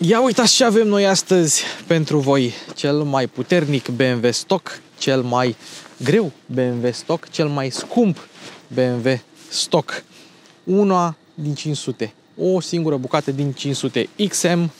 Ia uitați ce avem noi astăzi pentru voi. Cel mai puternic BMW stock, cel mai greu BMW stock, cel mai scump BMW stock. Una din 500. O singură bucată din 500. XM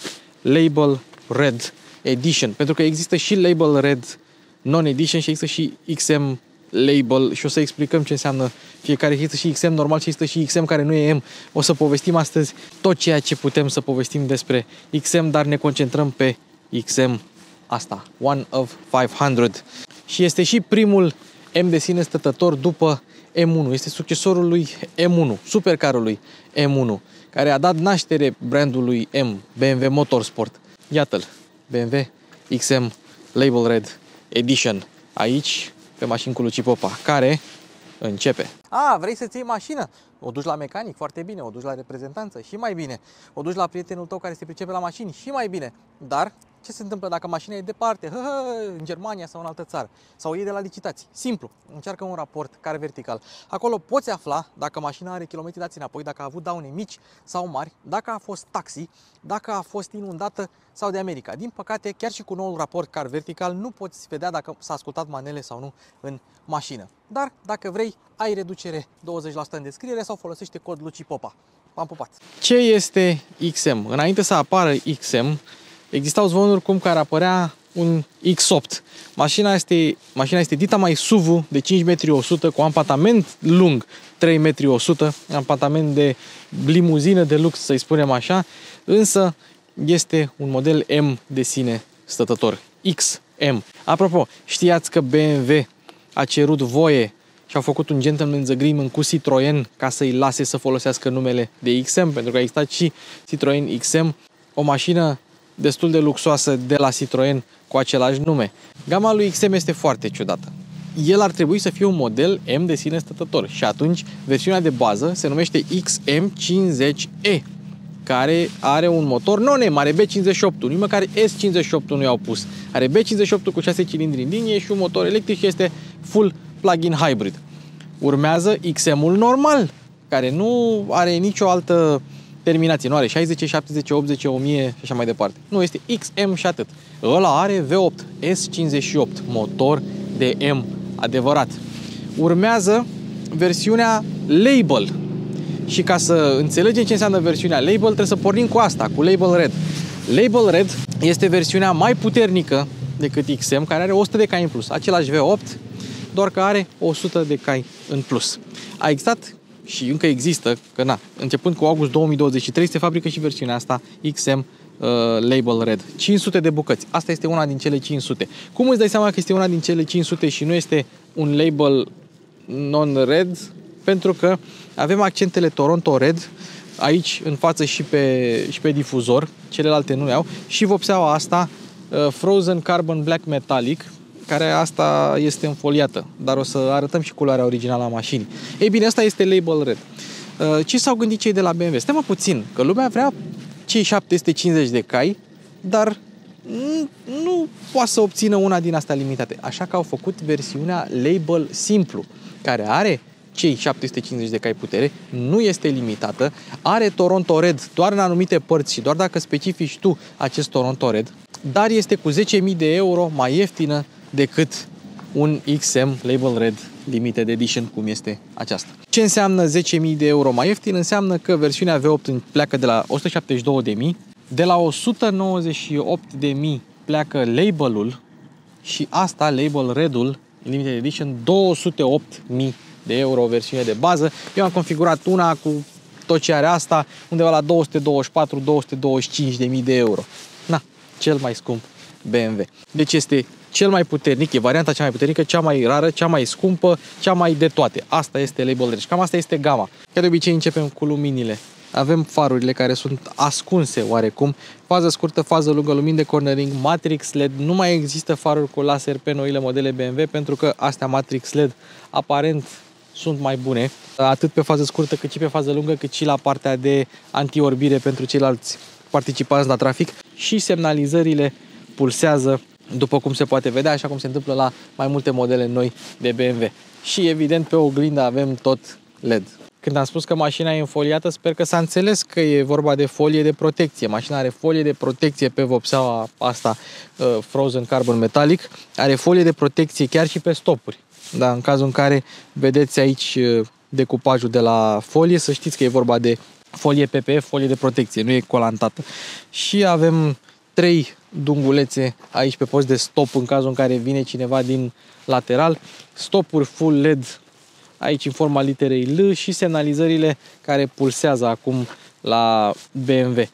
Label Red Edition. Pentru că există și Label Red Non-Edition și există și XM label și o să explicăm ce înseamnă fiecare. Există și XM normal și există și XM care nu e M. O să povestim astăzi tot ceea ce putem să povestim despre XM, dar ne concentrăm pe XM asta, One of 500. Și este și primul M de sine stătător după M1. Este succesorul lui M1, supercarului M1, care a dat naștere brandului M, BMW Motorsport. Iată-l, BMW XM Label Red Edition. Aici pe mașini cu Luci Popa, care începe. A, vrei să-ți iei mașină? O duci la mecanic, foarte bine, o duci la reprezentanță, și mai bine. O duci la prietenul tău care se pricepe la mașini, și mai bine. Dar ce se întâmplă dacă mașina e departe, hă, hă, în Germania sau în altă țară, sau e de la licitații? Simplu, încearcă un raport care vertical. Acolo poți afla dacă mașina are kilometri dați înapoi, dacă a avut daune mici sau mari, dacă a fost taxi, dacă a fost inundată sau de America. Din păcate, chiar și cu noul raport car vertical, nu poți vedea dacă s-a ascultat manele sau nu în mașină. Dar, dacă vrei, ai reducere 20% în descriere sau folosește cod Luci Popa. V-am pupat! Ce este XM? Înainte să apară XM, existau zvonuri cum că ar apărea un X8. Mașina este, mașina este dita mai SUV de 5 metri 100 cu ampatament lung 3 metri 100, ampatament de limuzină de lux, să-i spunem așa, însă este un model M de sine stătător, XM. Apropo, știați că BMW a cerut voie și au făcut un gentleman's agreement cu Citroen ca să-i lase să folosească numele de XM, pentru că a existat și Citroen XM, o mașină destul de luxoasă de la Citroen cu același nume. Gama lui XM este foarte ciudată. El ar trebui să fie un model M de sine stătător și atunci versiunea de bază se numește XM50E care are un motor non-M, are B58, nici măcar S58 nu i-au pus. Are B58 cu 6 cilindri în linie și un motor electric și este full plug-in hybrid. Urmează XM-ul normal, care nu are nicio altă terminație. Nu are 60, 70, 80, 1000 și așa mai departe. Nu, este XM și atât. Ăla are V8, S58, motor de M adevărat. Urmează versiunea Label. Și ca să înțelegem ce înseamnă versiunea Label, trebuie să pornim cu asta, cu Label Red. Label Red este versiunea mai puternică decât XM, care are 100 de cai în plus. Același V8, doar că are 100 de cai în plus. A existat și încă există, că na, începând cu august 2023 se fabrică și versiunea asta XM uh, Label Red. 500 de bucăți. Asta este una din cele 500. Cum îți dai seama că este una din cele 500 și nu este un label non-red? Pentru că avem accentele Toronto Red aici în față și pe, și pe difuzor, celelalte nu le au, și vopseaua asta uh, Frozen Carbon Black Metallic, care asta este înfoliată, dar o să arătăm și culoarea originală a mașinii. Ei bine, asta este label red. Uh, ce s-au gândit cei de la BMW? Stai mă puțin, că lumea vrea cei 750 de cai, dar nu poate să obțină una din astea limitate. Așa că au făcut versiunea label simplu, care are cei 750 de cai putere, nu este limitată, are Toronto Red doar în anumite părți și doar dacă specifici tu acest Toronto Red, dar este cu 10.000 de euro mai ieftină decât un XM Label Red Limited Edition, cum este aceasta. Ce înseamnă 10.000 de euro mai ieftin? Înseamnă că versiunea V8 pleacă de la 172.000, de la 198.000 pleacă labelul și asta, label Redul Limited Edition, 208.000 de euro versiune de bază. Eu am configurat una cu tot ce are asta, undeva la 224-225 de mii de euro. Na, cel mai scump BMW. Deci este cel mai puternic, e varianta cea mai puternică, cea mai rară, cea mai scumpă, cea mai de toate. Asta este label Deci cam asta este gama. Ca de obicei începem cu luminile. Avem farurile care sunt ascunse oarecum, fază scurtă, fază lungă, lumini de cornering, Matrix LED, nu mai există faruri cu laser pe noile modele BMW pentru că astea Matrix LED aparent sunt mai bune, atât pe fază scurtă cât și pe fază lungă, cât și la partea de antiorbire pentru ceilalți participanți la trafic și semnalizările pulsează după cum se poate vedea, așa cum se întâmplă la mai multe modele noi de BMW. Și evident pe oglindă avem tot LED. când am spus că mașina e înfoliată, sper că s-a înțeles că e vorba de folie de protecție. Mașina are folie de protecție pe vopseaua asta uh, Frozen Carbon Metallic, are folie de protecție chiar și pe stopuri. Da, în cazul în care vedeți aici uh, decupajul de la folie, să știți că e vorba de folie PPF, folie de protecție, nu e colantată. Și avem trei dungulețe aici pe post de stop în cazul în care vine cineva din lateral, stopuri full LED aici în forma literei L și semnalizările care pulsează acum la BMW.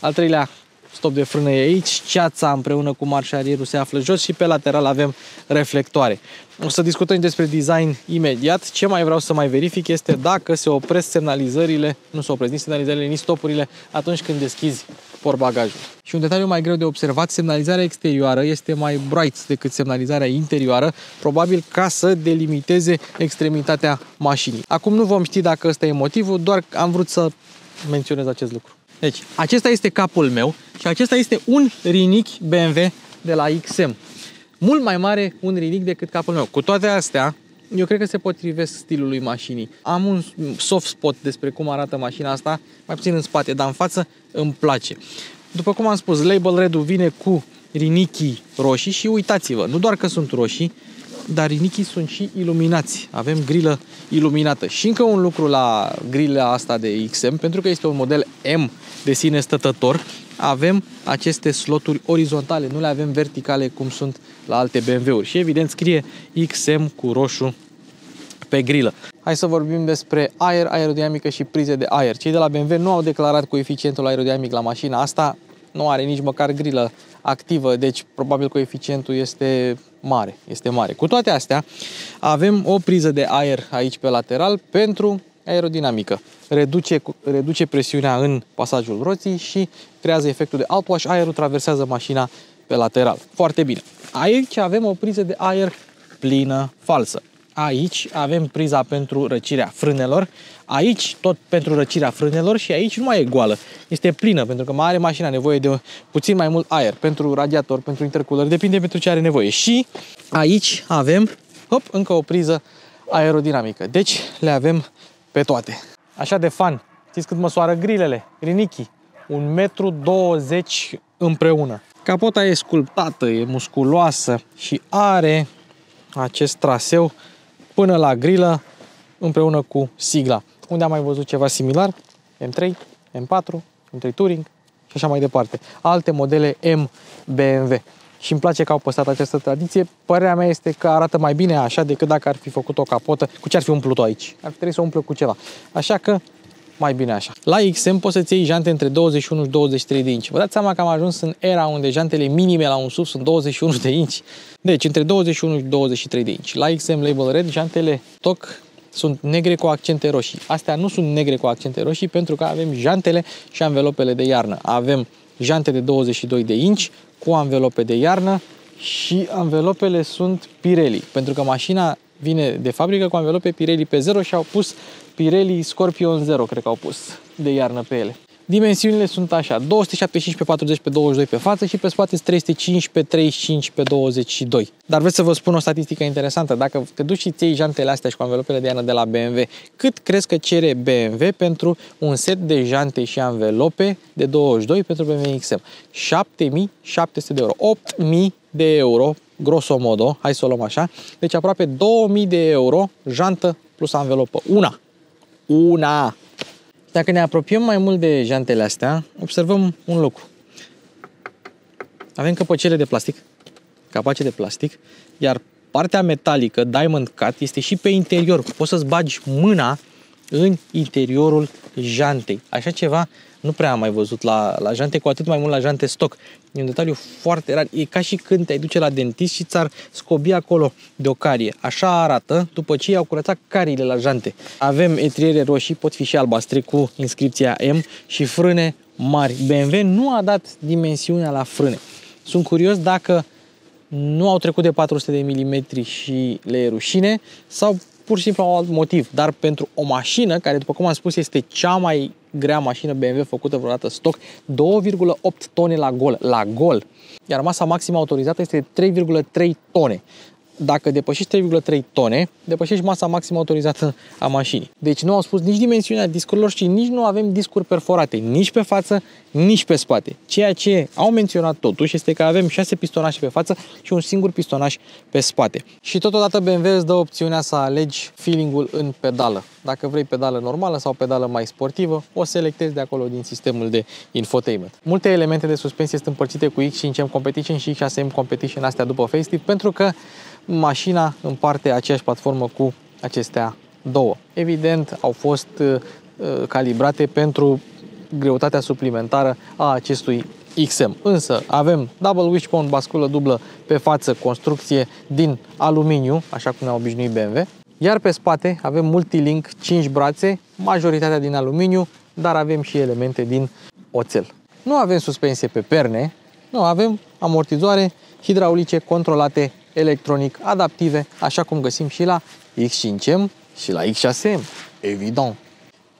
Al treilea stop de frână e aici, ceața împreună cu marșarierul se află jos și pe lateral avem reflectoare. O să discutăm despre design imediat. Ce mai vreau să mai verific este dacă se opresc semnalizările, nu se opresc nici semnalizările, nici stopurile atunci când deschizi portbagajul. Și un detaliu mai greu de observat, semnalizarea exterioară este mai bright decât semnalizarea interioară, probabil ca să delimiteze extremitatea mașinii. Acum nu vom ști dacă ăsta e motivul, doar am vrut să menționez acest lucru. Deci, acesta este capul meu și acesta este un rinic BMW de la XM. Mult mai mare un rinic decât capul meu. Cu toate astea, eu cred că se potrivesc stilului mașinii. Am un soft spot despre cum arată mașina asta, mai puțin în spate, dar în față îmi place. După cum am spus, Label red vine cu rinichii roșii și uitați-vă, nu doar că sunt roșii, dar rinichii sunt și iluminați. Avem grilă iluminată. Și încă un lucru la grila asta de XM, pentru că este un model M de sine stătător, avem aceste sloturi orizontale, nu le avem verticale cum sunt la alte BMW-uri. Și evident scrie XM cu roșu pe grilă. Hai să vorbim despre aer, aerodinamică și prize de aer. Cei de la BMW nu au declarat coeficientul aerodinamic la mașina asta, nu are nici măcar grilă activă, deci probabil coeficientul este mare, este mare. Cu toate astea, avem o priză de aer aici pe lateral pentru aerodinamică. Reduce, reduce presiunea în pasajul roții și creează efectul de outwash. Aerul traversează mașina pe lateral. Foarte bine. Aici avem o priză de aer plină falsă. Aici avem priza pentru răcirea frânelor, aici tot pentru răcirea frânelor și aici nu mai e goală, este plină pentru că mai are mașina nevoie de puțin mai mult aer pentru radiator, pentru intercooler, depinde pentru ce are nevoie. Și aici avem, hop, încă o priză aerodinamică. Deci le avem pe toate. Așa de fan. Știți cât măsoară grilele? Rinichi. 1,20 m împreună. Capota e sculptată, e musculoasă și are acest traseu până la grilă împreună cu sigla. Unde am mai văzut ceva similar? M3, M4, M3 Touring și așa mai departe. Alte modele M BMW. Și îmi place că au păstrat această tradiție. Părerea mea este că arată mai bine așa decât dacă ar fi făcut o capotă. Cu ce ar fi umplut-o aici? Ar trebui să o umplă cu ceva. Așa că mai bine așa. La XM poți să-ți iei jante între 21 și 23 de inci. Vă dați seama că am ajuns în era unde jantele minime la un SUV sunt 21 de inci. Deci, între 21 și 23 de inci. La XM Label Red, jantele stock sunt negre cu accente roșii. Astea nu sunt negre cu accente roșii pentru că avem jantele și anvelopele de iarnă. Avem jante de 22 de inci cu anvelope de iarnă și anvelopele sunt Pirelli, pentru că mașina vine de fabrică cu anvelope Pirelli pe 0 și au pus Pirelli Scorpion 0, cred că au pus de iarnă pe ele. Dimensiunile sunt așa, 275 pe 40 pe 22 pe față și pe spate 305 pe 35 pe 22. Dar vreți să vă spun o statistică interesantă. Dacă te duci și ții jantele astea și cu anvelopele de iarnă de la BMW, cât crezi că cere BMW pentru un set de jante și anvelope de 22 pentru BMW XM? 7700 de euro. 8000 de euro, grosomodo, hai să o luăm așa. Deci aproape 2000 de euro jantă plus anvelopă. Una. Una. Dacă ne apropiem mai mult de jantele astea, observăm un lucru. Avem căpăcele de plastic, capace de plastic, iar partea metalică, diamond cut, este și pe interior. Poți să-ți bagi mâna în interiorul jantei. Așa ceva nu prea am mai văzut la, la jante, cu atât mai mult la jante stock. E un detaliu foarte rar. E ca și când te duce la dentist și ți-ar scobi acolo de o carie. Așa arată după ce i-au curățat cariile la jante. Avem etriere roșii, pot fi și albastre cu inscripția M și frâne mari. BMW nu a dat dimensiunea la frâne. Sunt curios dacă nu au trecut de 400 de mm și le e rușine sau pur și simplu au alt motiv. Dar pentru o mașină, care după cum am spus este cea mai grea mașină BMW făcută vreodată stock, 2,8 tone la gol, la gol. Iar masa maximă autorizată este 3,3 tone. Dacă depășești 3,3 tone, depășești masa maximă autorizată a mașinii. Deci nu au spus nici dimensiunea discurilor și nici nu avem discuri perforate, nici pe față, nici pe spate. Ceea ce au menționat totuși este că avem 6 pistonașe pe față și un singur pistonaș pe spate. Și totodată BMW îți dă opțiunea să alegi feeling-ul în pedală. Dacă vrei pedală normală sau pedală mai sportivă, o selectezi de acolo din sistemul de infotainment. Multe elemente de suspensie sunt împărțite cu X5M Competition și X6M Competition astea după facelift pentru că mașina împarte aceeași platformă cu acestea două. Evident, au fost uh, uh, calibrate pentru greutatea suplimentară a acestui XM. Însă avem double wishbone, basculă dublă pe față, construcție din aluminiu, așa cum ne-a obișnuit BMW. Iar pe spate avem multilink, 5 brațe, majoritatea din aluminiu, dar avem și elemente din oțel. Nu avem suspensie pe perne, nu, avem amortizoare hidraulice controlate electronic, adaptive, așa cum găsim și la X5M și la X6M, evident.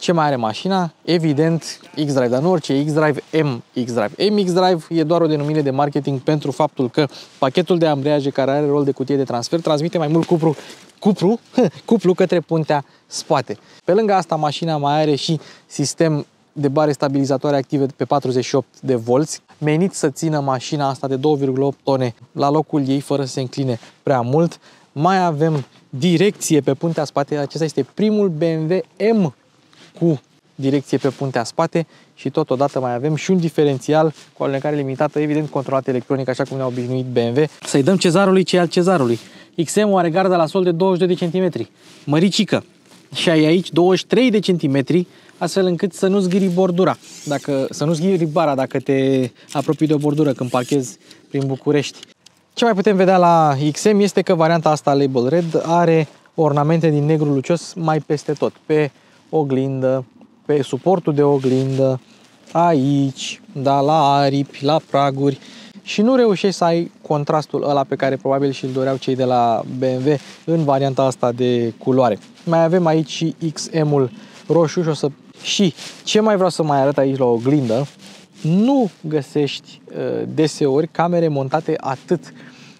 Ce mai are mașina? Evident, X-Drive, dar nu orice X-Drive, M X-Drive. M X-Drive e doar o denumire de marketing pentru faptul că pachetul de ambreiaje care are rol de cutie de transfer transmite mai mult cupru, cupru, cuplu către puntea spate. Pe lângă asta, mașina mai are și sistem de bare stabilizatoare active pe 48 de volți, menit să țină mașina asta de 2,8 tone la locul ei fără să se încline prea mult. Mai avem direcție pe puntea spate, acesta este primul BMW M cu direcție pe puntea spate și totodată mai avem și un diferențial cu alunecare limitată, evident controlat electronic, așa cum ne-a obișnuit BMW. Să-i dăm cezarului ce al cezarului. XM are gardă la sol de 22 de cm, măricică. Și ai aici 23 de centimetri astfel încât să nu zghiri bordura, dacă, să nu zghiri bara dacă te apropii de o bordură când parchezi prin București. Ce mai putem vedea la XM este că varianta asta Label Red are ornamente din negru lucios mai peste tot, pe oglindă, pe suportul de oglindă, aici, da, la aripi, la praguri și nu reușești să ai contrastul ăla pe care probabil și-l doreau cei de la BMW în varianta asta de culoare. Mai avem aici și XM-ul roșu și o să și ce mai vreau să mai arăt aici la oglindă, nu găsești uh, deseori camere montate atât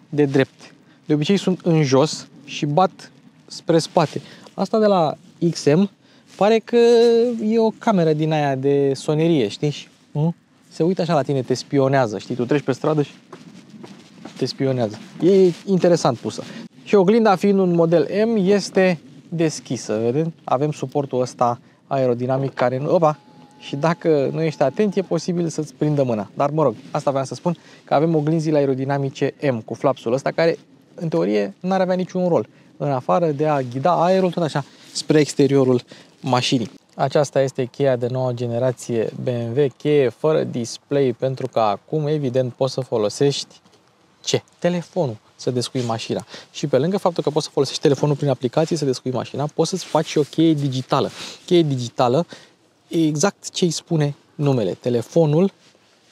de drept. De obicei sunt în jos și bat spre spate. Asta de la XM pare că e o cameră din aia de sonerie, știi? Uh? Se uită așa la tine, te spionează, știi? Tu treci pe stradă și te spionează. E interesant pusă. Și oglinda fiind un model M este deschisă, vedeți? Avem suportul ăsta aerodinamic care nu... Opa! Și dacă nu ești atent, e posibil să-ți prindă mâna. Dar mă rog, asta vreau să spun, că avem oglinzile aerodinamice M cu flapsul ăsta, care în teorie n-ar avea niciun rol, în afară de a ghida aerul tot așa spre exteriorul mașinii. Aceasta este cheia de nouă generație BMW, cheie fără display, pentru că acum, evident, poți să folosești ce? Telefonul să descui mașina. Și pe lângă faptul că poți să folosești telefonul prin aplicație să descui mașina, poți să-ți faci și o cheie digitală. Cheie digitală exact ce îi spune numele. Telefonul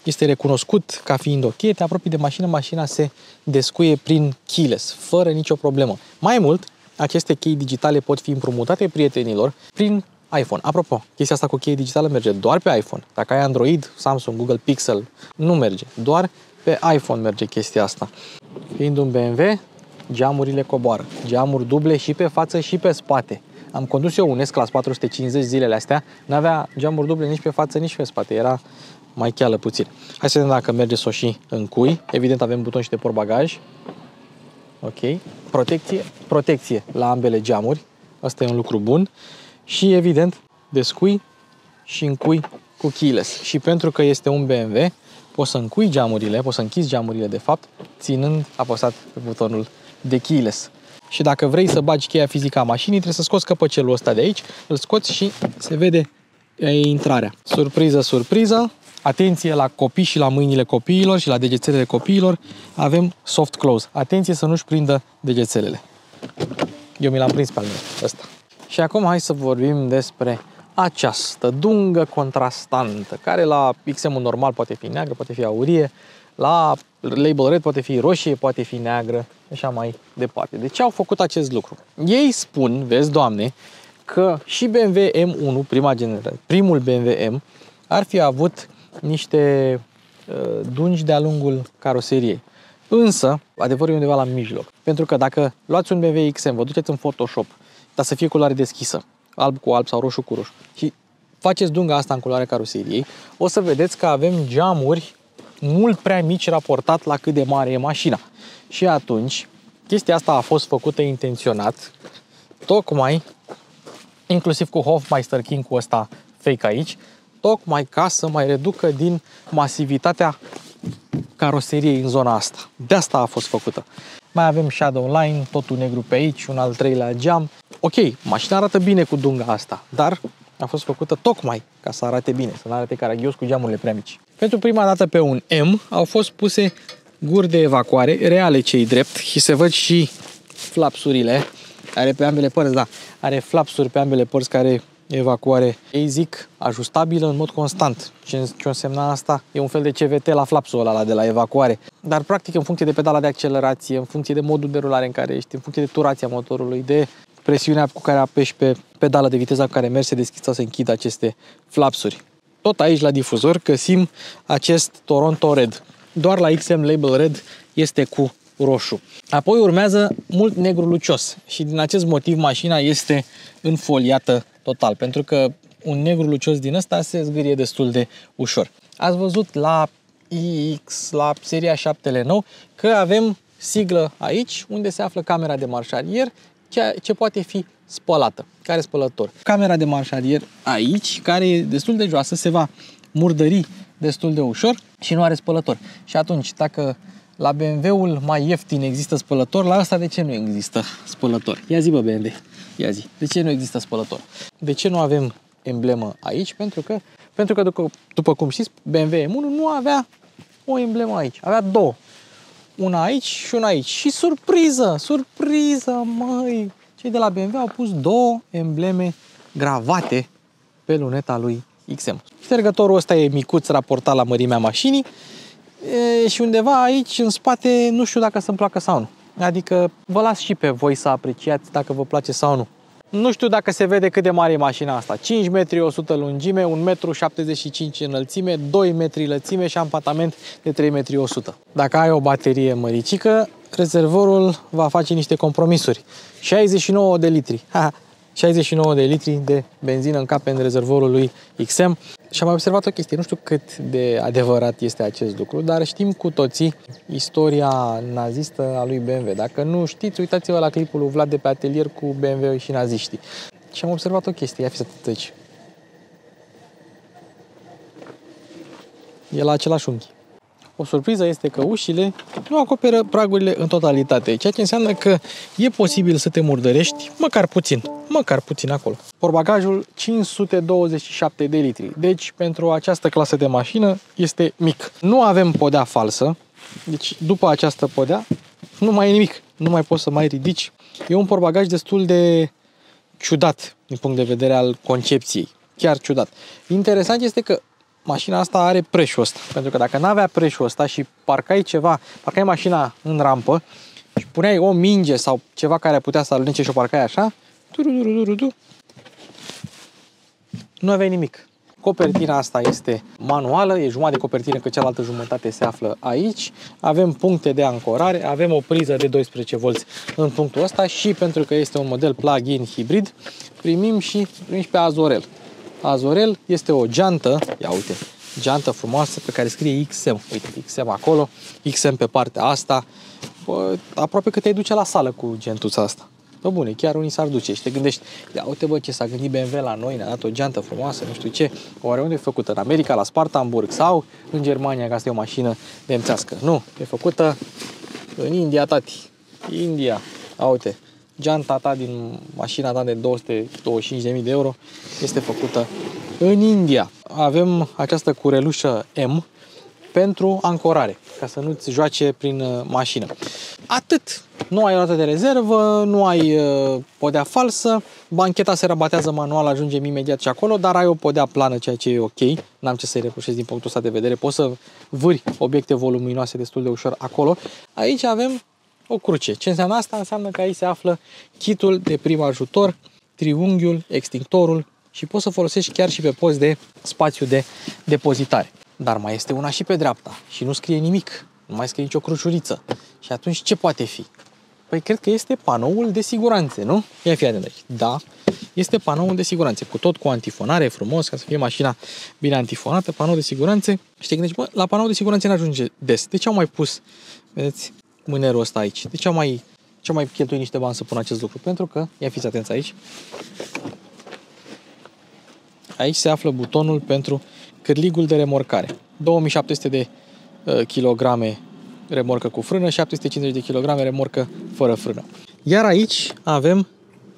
este recunoscut ca fiind o cheie, te apropii de mașină, mașina se descuie prin keyless, fără nicio problemă. Mai mult, aceste chei digitale pot fi împrumutate prietenilor prin iPhone. Apropo, chestia asta cu cheie digitală merge doar pe iPhone. Dacă ai Android, Samsung, Google Pixel, nu merge. Doar pe iPhone merge chestia asta. Fiind un BMW, geamurile coboară. Geamuri duble și pe față și pe spate. Am condus eu un S-Class 450 zilele astea, n-avea geamuri duble nici pe față, nici pe spate. Era mai cheală puțin. Hai să vedem dacă merge să o și încui. Evident avem buton și de portbagaj. Ok. Protecție, protecție la ambele geamuri. Asta e un lucru bun. Și evident descui și încui cu keyless. Și pentru că este un BMW, poți să încui geamurile, poți să închizi geamurile de fapt, ținând apăsat pe butonul de keyless. Și dacă vrei să bagi cheia fizică a mașinii, trebuie să scoți căpăcelul ăsta de aici, îl scoți și se vede e intrarea. Surpriză, surpriză, atenție la copii și la mâinile copiilor și la degețelele copiilor, avem soft close. Atenție să nu-și prindă degețelele. Eu mi l-am prins pe al meu, ăsta. Și acum hai să vorbim despre această dungă contrastantă, care la XM-ul normal poate fi neagră, poate fi aurie, la label red poate fi roșie, poate fi neagră, așa mai departe. De ce au făcut acest lucru? Ei spun, vezi, doamne, că și BMW M1, prima generație, primul BMW M, ar fi avut niște uh, dungi de-a lungul caroseriei. Însă, adevărul e undeva la mijloc. Pentru că dacă luați un BMW XM, vă duceți în Photoshop, dar să fie culoare deschisă, alb cu alb sau roșu cu roșu, și faceți dunga asta în culoare caroseriei, o să vedeți că avem geamuri mult prea mici raportat la cât de mare e mașina. Și atunci, chestia asta a fost făcută intenționat, tocmai, inclusiv cu Hofmeister King cu ăsta fake aici, tocmai ca să mai reducă din masivitatea caroseriei în zona asta. De asta a fost făcută. Mai avem shadow line, totul negru pe aici, un al treilea geam. Ok, mașina arată bine cu dunga asta, dar a fost făcută tocmai ca să arate bine, să nu arate caragios cu geamurile prea mici. Pentru prima dată pe un M au fost puse guri de evacuare, reale cei drept, și se văd și flapsurile, are pe ambele părți, da, are flapsuri pe ambele părți care evacuare, ei zic, ajustabilă în mod constant. Ce, ce însemna asta? E un fel de CVT la flapsul ăla de la evacuare. Dar, practic, în funcție de pedala de accelerație, în funcție de modul de rulare în care ești, în funcție de turația motorului, de presiunea cu care apeși pe pedala de viteză cu care mergi, se deschid sau se închid aceste flapsuri. Tot aici, la difuzor, găsim acest Toronto Red. Doar la XM Label Red este cu roșu. Apoi urmează mult negru lucios și din acest motiv mașina este înfoliată total, pentru că un negru lucios din ăsta se zgârie destul de ușor. Ați văzut la iX, la seria 7 nou, că avem siglă aici, unde se află camera de marșarier, ce poate fi spălată. Care spălător? Camera de marșarier aici, care e destul de joasă, se va murdări destul de ușor și nu are spălător. Și atunci, dacă la BMW-ul mai ieftin există spălător, la asta de ce nu există spălător? Ia zi, bă, BMW. Ia zi. De ce nu există spălător? De ce nu avem emblemă aici? Pentru că, pentru că după, după cum știți, BMW M1 nu avea o emblemă aici. Avea două. Una aici și una aici. Și surpriză, surpriză, măi! Cei de la BMW au pus două embleme gravate pe luneta lui XM. Ștergătorul ăsta e micuț raportat la mărimea mașinii e, și undeva aici, în spate, nu știu dacă să-mi placă sau nu. Adică vă las și pe voi să apreciați dacă vă place sau nu. Nu știu dacă se vede cât de mare e mașina asta. 5 metri 100 lungime, 1 metru 75 înălțime, 2 metri lățime și ampatament de 3 metri 100. Dacă ai o baterie măricică, rezervorul va face niște compromisuri. 69 de litri. 69 de litri de benzină în cap în rezervorul lui XM. Și am observat o chestie, nu știu cât de adevărat este acest lucru, dar știm cu toții istoria nazistă a lui BMW. Dacă nu știți, uitați-vă la clipul lui Vlad de pe atelier cu BMW și naziștii. Și am observat o chestie, ia fiți atât aici. E la același unghi. O surpriză este că ușile nu acoperă pragurile în totalitate, ceea ce înseamnă că e posibil să te murdărești măcar puțin, măcar puțin acolo. Porbagajul 527 de litri, deci pentru această clasă de mașină este mic. Nu avem podea falsă, deci după această podea nu mai e nimic, nu mai poți să mai ridici. E un porbagaj destul de ciudat din punct de vedere al concepției, chiar ciudat. Interesant este că mașina asta are preșul ăsta. Pentru că dacă n-avea preșul ăsta și parcai ceva, parcai mașina în rampă și puneai o minge sau ceva care putea să alunece și o parcai așa, nu aveai nimic. Copertina asta este manuală, e jumătate de copertină, că cealaltă jumătate se află aici. Avem puncte de ancorare, avem o priză de 12 V în punctul ăsta și pentru că este un model plug-in hibrid, primim și, primim și pe Azorel. Azorel este o geantă, ia uite, geantă frumoasă pe care scrie XM. Uite, XM acolo, XM pe partea asta. Bă, aproape că te duce la sală cu gentuța asta. Bă, bune, chiar unii s-ar duce și te gândești, ia uite bă ce s-a gândit BMW la noi, ne-a dat o geantă frumoasă, nu știu ce, oare unde e făcută? În America, la Spartanburg sau în Germania, ca să e o mașină nemțească? Nu, e făcută în India, tati. India. A, uite, geanta ta din mașina ta de 225.000 de euro este făcută în India. Avem această curelușă M pentru ancorare, ca să nu-ți joace prin uh, mașină. Atât. Nu ai roată de rezervă, nu ai uh, podea falsă, bancheta se rabatează manual, ajungem imediat și acolo, dar ai o podea plană, ceea ce e ok. N-am ce să-i reproșez din punctul ăsta de vedere. Poți să vâri obiecte voluminoase destul de ușor acolo. Aici avem o cruce. Ce înseamnă asta? Înseamnă că aici se află kitul de prim ajutor, triunghiul, extinctorul și poți să folosești chiar și pe post de spațiu de depozitare. Dar mai este una și pe dreapta și nu scrie nimic. Nu mai scrie nicio cruciuriță. Și atunci ce poate fi? Păi cred că este panoul de siguranță, nu? Ia fi atent aici. Da, este panoul de siguranță, cu tot cu antifonare, frumos, ca să fie mașina bine antifonată, panou de siguranță. Și te gândești, bă, la panou de siguranță nu ajunge des. De ce au mai pus, vedeți, mânerul ăsta aici? De ce au mai, ce au mai cheltuit niște bani să pun acest lucru? Pentru că, ia fiți atenți aici, aici se află butonul pentru cârligul de remorcare. 2700 de uh, kilograme remorcă cu frână, 750 de kg remorcă fără frână. Iar aici avem,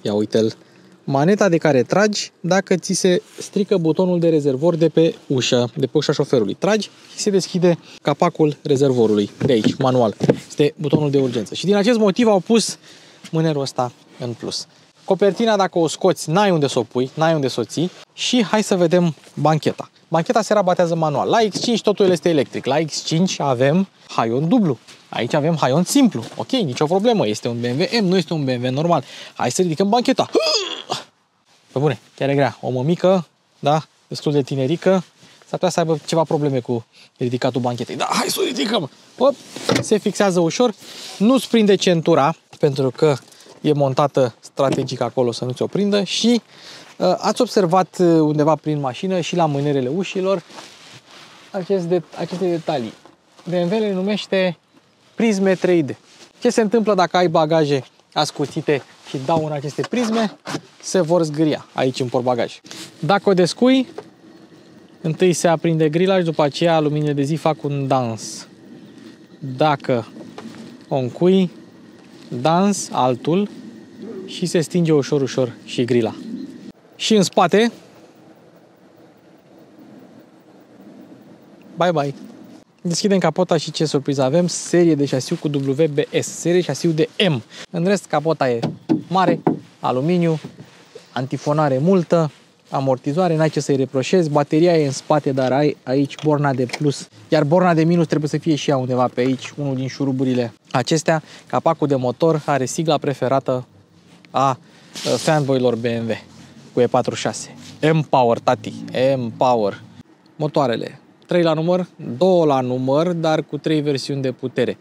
ia uite-l, maneta de care tragi dacă ți se strică butonul de rezervor de pe ușă, de pe ușa șoferului. Tragi și se deschide capacul rezervorului, de aici, manual. Este butonul de urgență. Și din acest motiv au pus mânerul ăsta în plus. Copertina, dacă o scoți, n-ai unde să o pui, n-ai unde să o ții. Și hai să vedem bancheta. Bancheta se rabatează manual. La X5 totul este electric. La X5 avem haion dublu. Aici avem haion simplu. Ok, nicio problemă. Este un BMW M, nu este un BMW normal. Hai să ridicăm bancheta. Pe bune, chiar e grea. O mămică, da, destul de tinerică, s-ar putea să aibă ceva probleme cu ridicatul banchetei. Da, hai să o ridicăm. Hop, se fixează ușor. Nu-ți prinde centura, pentru că e montată strategic acolo să nu ți-o prindă și uh, ați observat uh, undeva prin mașină și la mânerele ușilor acest de, aceste detalii. BMW le numește prisme 3D. Ce se întâmplă dacă ai bagaje ascuțite și dau în aceste prisme? Se vor zgâria aici în portbagaj. Dacă o descui, întâi se aprinde grila și după aceea luminile de zi fac un dans. Dacă o încui, dans altul și se stinge ușor, ușor și grila. Și în spate, bye bye! Deschidem capota și ce surpriză avem? Serie de șasiu cu WBS, serie șasiu de M. În rest, capota e mare, aluminiu, antifonare multă, amortizoare, n-ai ce să-i reproșezi, bateria e în spate, dar ai aici borna de plus, iar borna de minus trebuie să fie și ea undeva pe aici, unul din șuruburile acestea. Capacul de motor are sigla preferată a fanboylor BMW cu E46. M-Power, tati, M-Power. Motoarele, 3 la număr, 2 la număr, dar cu 3 versiuni de putere.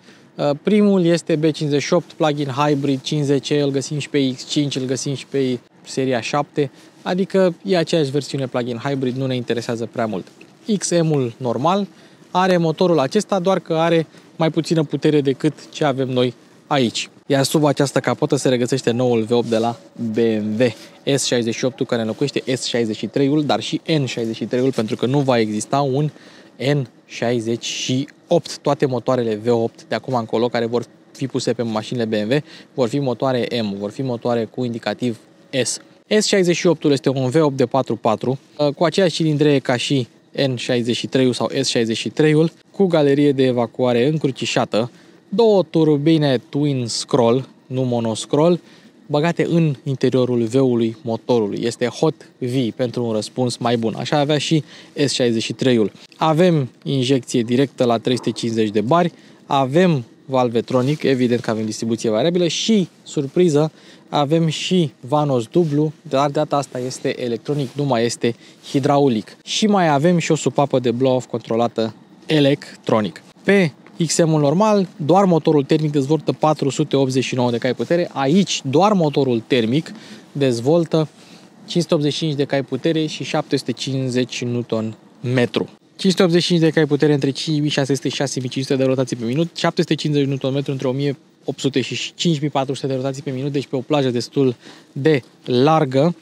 Primul este B58 plug-in hybrid 50 îl găsim și pe X5, îl găsim și pe seria 7, adică e aceeași versiune plug-in hybrid, nu ne interesează prea mult. XM-ul normal are motorul acesta, doar că are mai puțină putere decât ce avem noi aici. Iar sub această capotă se regăsește noul V8 de la BMW S68 care înlocuiește S63-ul, dar și N63-ul pentru că nu va exista un N68. Toate motoarele V8 de acum încolo care vor fi puse pe mașinile BMW vor fi motoare M, vor fi motoare cu indicativ S. S68-ul este un V8 de 4.4 cu aceeași cilindre ca și N63 sau S63-ul cu galerie de evacuare încrucișată, două turbine twin scroll, nu monoscroll, băgate în interiorul V-ului motorului. Este Hot V pentru un răspuns mai bun. Așa avea și S63-ul. Avem injecție directă la 350 de bari, avem valvetronic, evident că avem distribuție variabilă și, surpriză, avem și vanos dublu, dar data asta este electronic, nu mai este hidraulic. Și mai avem și o supapă de blow-off controlată electronic. Pe XM-ul normal, doar motorul termic dezvoltă 489 de cai putere. Aici, doar motorul termic dezvoltă 585 de cai putere și 750 Nm. 585 de cai putere între 5600 și 6500 de rotații pe minut, 750 Nm între 1800 și 5400 de rotații pe minut, deci pe o plajă destul de largă.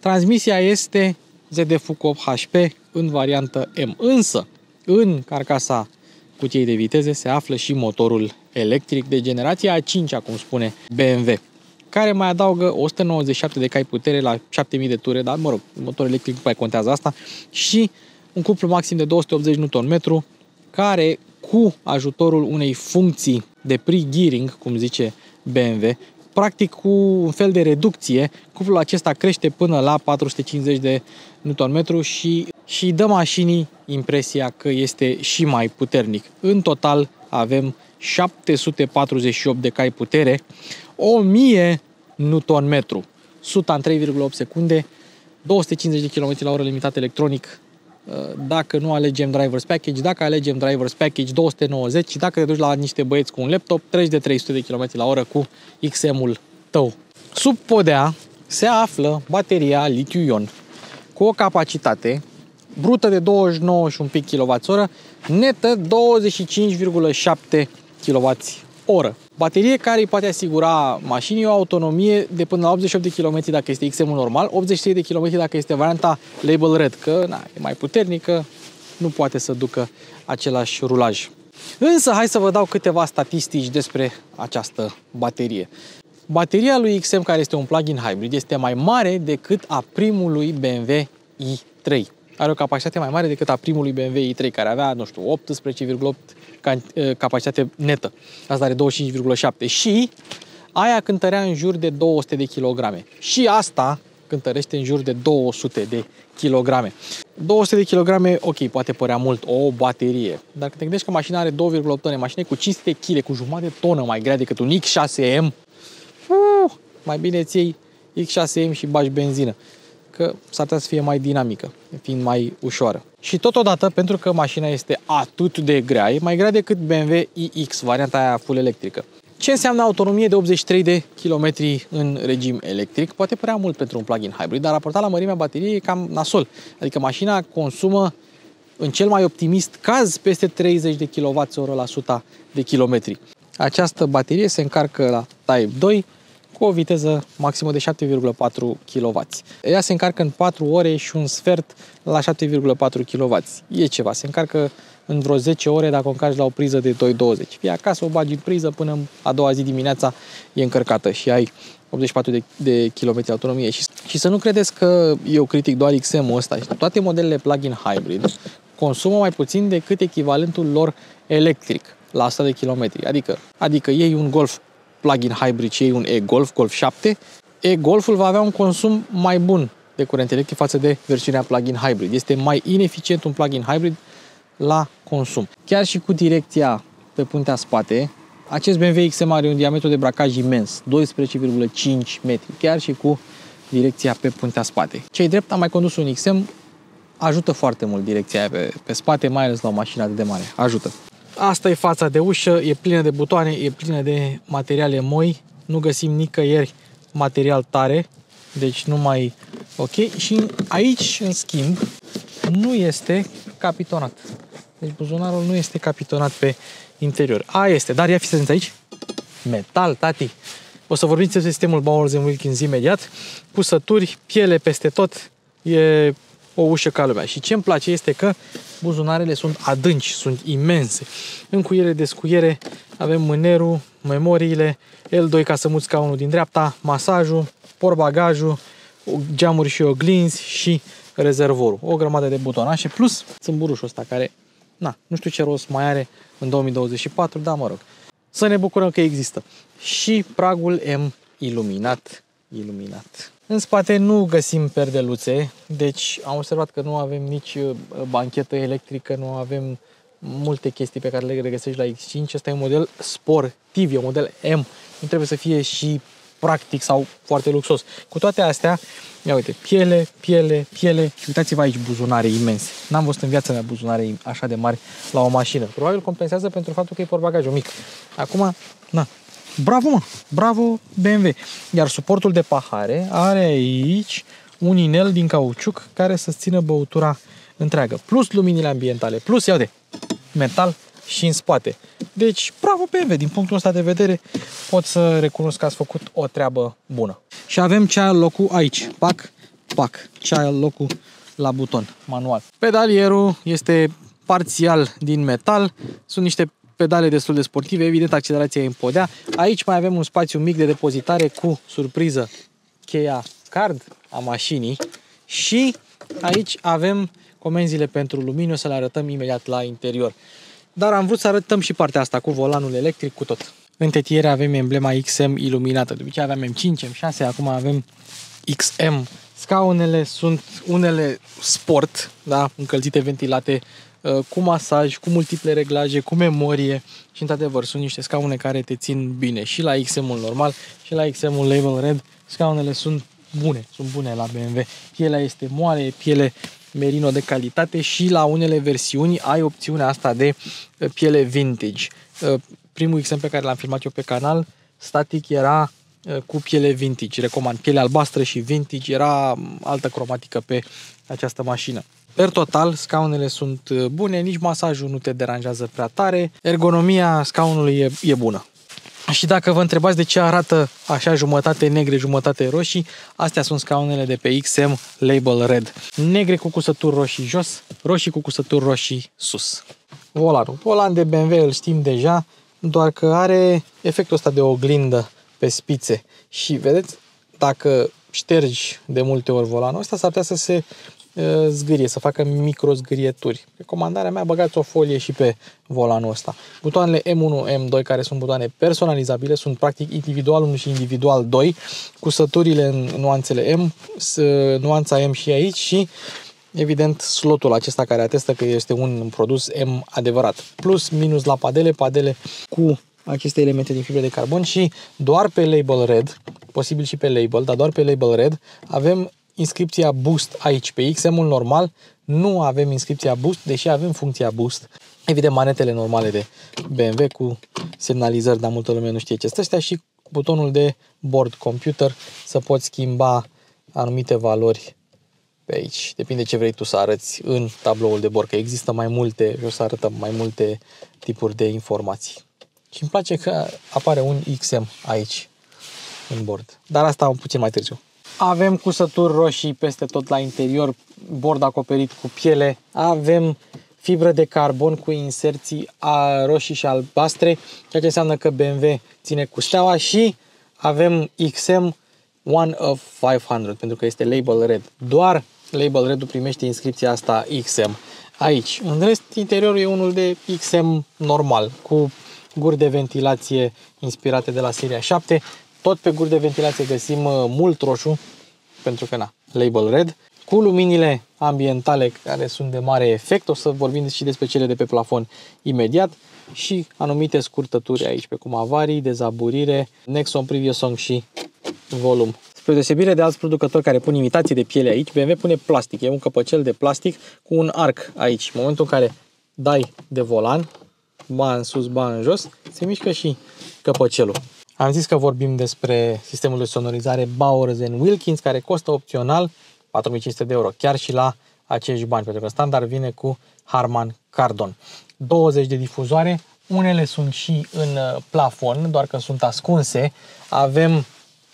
Transmisia este ZF Fucop HP în variantă M. Însă, în carcasa cutiei de viteze se află și motorul electric de generația a 5 cum spune BMW, care mai adaugă 197 de cai putere la 7000 de ture, dar mă rog, motor electric nu mai contează asta, și un cuplu maxim de 280 Nm, care cu ajutorul unei funcții de pre-gearing, cum zice BMW, practic cu un fel de reducție, cuplul acesta crește până la 450 de Nm și, și dă mașinii impresia că este și mai puternic. În total avem 748 de cai putere, 1000 Nm, suta în 3,8 secunde, 250 de km la oră limitat electronic, dacă nu alegem Drivers Package, dacă alegem Drivers Package 290 și dacă te duci la niște băieți cu un laptop, treci de 300 de km la oră cu XM-ul tău. Sub podea se află bateria litiu-ion cu o capacitate brută de 29 și un pic kWh, netă 25,7 kWh. Baterie care îi poate asigura mașinii o autonomie de până la 88 de km dacă este XM normal, 83 de km dacă este varianta Label Red, că na, e mai puternică, nu poate să ducă același rulaj. Însă, hai să vă dau câteva statistici despre această baterie. Bateria lui XM, care este un plug-in hybrid, este mai mare decât a primului BMW i3. Are o capacitate mai mare decât a primului BMW i3, care avea, nu știu, 18,8 capacitate netă. Asta are 25,7. Și aia cântărea în jur de 200 de kilograme. Și asta cântărește în jur de 200 de kilograme. 200 de kilograme, ok, poate părea mult, o baterie. Dar când te gândești că mașina are 2,8 tone, mașina cu 500 kg, cu jumătate de tonă mai grea decât un X6M, uh, mai bine ți iei X6M și bagi benzină că s-ar putea să fie mai dinamică, fiind mai ușoară. Și totodată, pentru că mașina este atât de grea, e mai grea decât BMW iX, varianta aia full electrică. Ce înseamnă autonomie de 83 de km în regim electric? Poate părea mult pentru un plug-in hybrid, dar raportat la mărimea bateriei e cam nasol. Adică mașina consumă în cel mai optimist caz peste 30 de kWh la 100 de kilometri. Această baterie se încarcă la Type 2 cu o viteză maximă de 7,4 kW. Ea se încarcă în 4 ore și un sfert la 7,4 kW. E ceva, se încarcă în vreo 10 ore dacă o încarci la o priză de 2,20. Fie acasă, o bagi în priză până a doua zi dimineața e încărcată și ai 84 de, de km autonomie. Și, și să nu credeți că eu critic doar XM-ul ăsta. Toate modelele plug-in hybrid consumă mai puțin decât echivalentul lor electric la 100 de kilometri. Adică, adică iei un Golf plug-in hybrid și un e-Golf, Golf 7, e-Golful va avea un consum mai bun de curent electric față de versiunea plug-in hybrid. Este mai ineficient un plug-in hybrid la consum. Chiar și cu direcția pe puntea spate, acest BMW XM are un diametru de bracaj imens, 12,5 metri, chiar și cu direcția pe puntea spate. Cei drept, am mai condus un XM, ajută foarte mult direcția aia pe, pe spate, mai ales la o mașină atât de mare. Ajută. Asta e fața de ușă, e plină de butoane, e plină de materiale moi, nu găsim nicăieri material tare, deci nu mai ok. Și aici, în schimb, nu este capitonat. Deci buzunarul nu este capitonat pe interior. A, este, dar ia fiți aici. Metal, tati. O să vorbim despre sistemul Bowers Wilkins imediat. Pusături, piele peste tot. E o ușă ca lumea. Și ce îmi place este că buzunarele sunt adânci, sunt imense. Încuiere, descuiere, avem mânerul, memoriile, L2 ca să muți scaunul din dreapta, masajul, porbagajul, geamuri și oglinzi și rezervorul. O grămadă de butonașe, plus țâmburușul ăsta care, na, nu știu ce rost mai are în 2024, dar mă rog. Să ne bucurăm că există. Și pragul M iluminat, iluminat. În spate nu găsim perdeluțe, deci am observat că nu avem nici uh, banchetă electrică, nu avem multe chestii pe care le regăsești la X5. Asta e un model sportiv, e un model M. Nu trebuie să fie și practic sau foarte luxos. Cu toate astea, ia uite, piele, piele, piele. Uitați-vă aici buzunare imense. N-am văzut în viața mea buzunare așa de mari la o mașină. Probabil compensează pentru faptul că e portbagajul mic. Acum, na, Bravo, mă! Bravo BMW! Iar suportul de pahare are aici un inel din cauciuc care să țină băutura întreagă. Plus luminile ambientale, plus, iau de metal și în spate. Deci, bravo BMW! Din punctul ăsta de vedere pot să recunosc că ați făcut o treabă bună. Și avem child lock aici. Pac, pac. Child lock la buton, manual. Pedalierul este parțial din metal. Sunt niște pedale destul de sportive, evident accelerația e în podea. Aici mai avem un spațiu mic de depozitare cu surpriză cheia card a mașinii și aici avem comenzile pentru lumini, o să le arătăm imediat la interior. Dar am vrut să arătăm și partea asta cu volanul electric, cu tot. În tetiere avem emblema XM iluminată, de obicei aveam M5, M6, acum avem XM. Scaunele sunt unele sport, da, încălzite, ventilate, Uh, cu masaj, cu multiple reglaje, cu memorie și într-adevăr sunt niște scaune care te țin bine și la XM-ul normal și la XM-ul Label Red scaunele sunt bune, sunt bune la BMW. Pielea este moale, piele merino de calitate și la unele versiuni ai opțiunea asta de uh, piele vintage. Uh, primul exemplu pe care l-am filmat eu pe canal, static, era uh, cu piele vintage. Recomand piele albastră și vintage, era um, altă cromatică pe această mașină. Per total, scaunele sunt bune, nici masajul nu te deranjează prea tare, ergonomia scaunului e, e bună. Și dacă vă întrebați de ce arată așa jumătate negre, jumătate roșii, astea sunt scaunele de pe XM Label Red. Negre cu cusături roșii jos, roșii cu cusături roșii sus. Volanul. Volan de BMW îl știm deja, doar că are efectul ăsta de oglindă pe spițe. Și vedeți, dacă ștergi de multe ori volanul ăsta, s-ar putea să se Uh, zgârie, să facă micro zgârieturi. Recomandarea mea, băgați o folie și pe volanul ăsta. Butoanele M1, M2, care sunt butoane personalizabile, sunt practic individual 1 și individual 2, cu săturile în nuanțele M, nuanța M și aici și evident slotul acesta care atestă că este un produs M adevărat. Plus, minus la padele, padele cu aceste elemente din fibre de carbon și doar pe label red, posibil și pe label, dar doar pe label red, avem inscripția Boost aici. Pe XM-ul normal nu avem inscripția Boost, deși avem funcția Boost. Evident, manetele normale de BMW cu semnalizări, dar multă lume nu știe ce este și butonul de board computer să poți schimba anumite valori pe aici. Depinde ce vrei tu să arăți în tabloul de bord, că există mai multe, o să arătăm mai multe tipuri de informații. Și îmi place că apare un XM aici în bord. Dar asta un puțin mai târziu. Avem cusături roșii peste tot la interior, bord acoperit cu piele. Avem fibră de carbon cu inserții a roșii și albastre, ceea ce înseamnă că BMW ține cu steaua și avem XM One of 500, pentru că este label red. Doar label red primește inscripția asta XM. Aici, în rest, interiorul e unul de XM normal, cu guri de ventilație inspirate de la seria 7, tot pe guri de ventilație găsim uh, mult roșu, pentru că na, label red, cu luminile ambientale care sunt de mare efect, o să vorbim și despre cele de pe plafon imediat, și anumite scurtături aici, pe cum avarii, dezaburire, Nexon Previous Song și volum. Spre deosebire de alți producători care pun imitații de piele aici, BMW pune plastic. E un căpăcel de plastic cu un arc aici. În momentul în care dai de volan, ba în sus, ba în jos, se mișcă și căpăcelul. Am zis că vorbim despre sistemul de sonorizare Bowers Wilkins, care costă opțional 4500 de euro, chiar și la acești bani, pentru că standard vine cu Harman Kardon. 20 de difuzoare, unele sunt și în uh, plafon, doar că sunt ascunse. Avem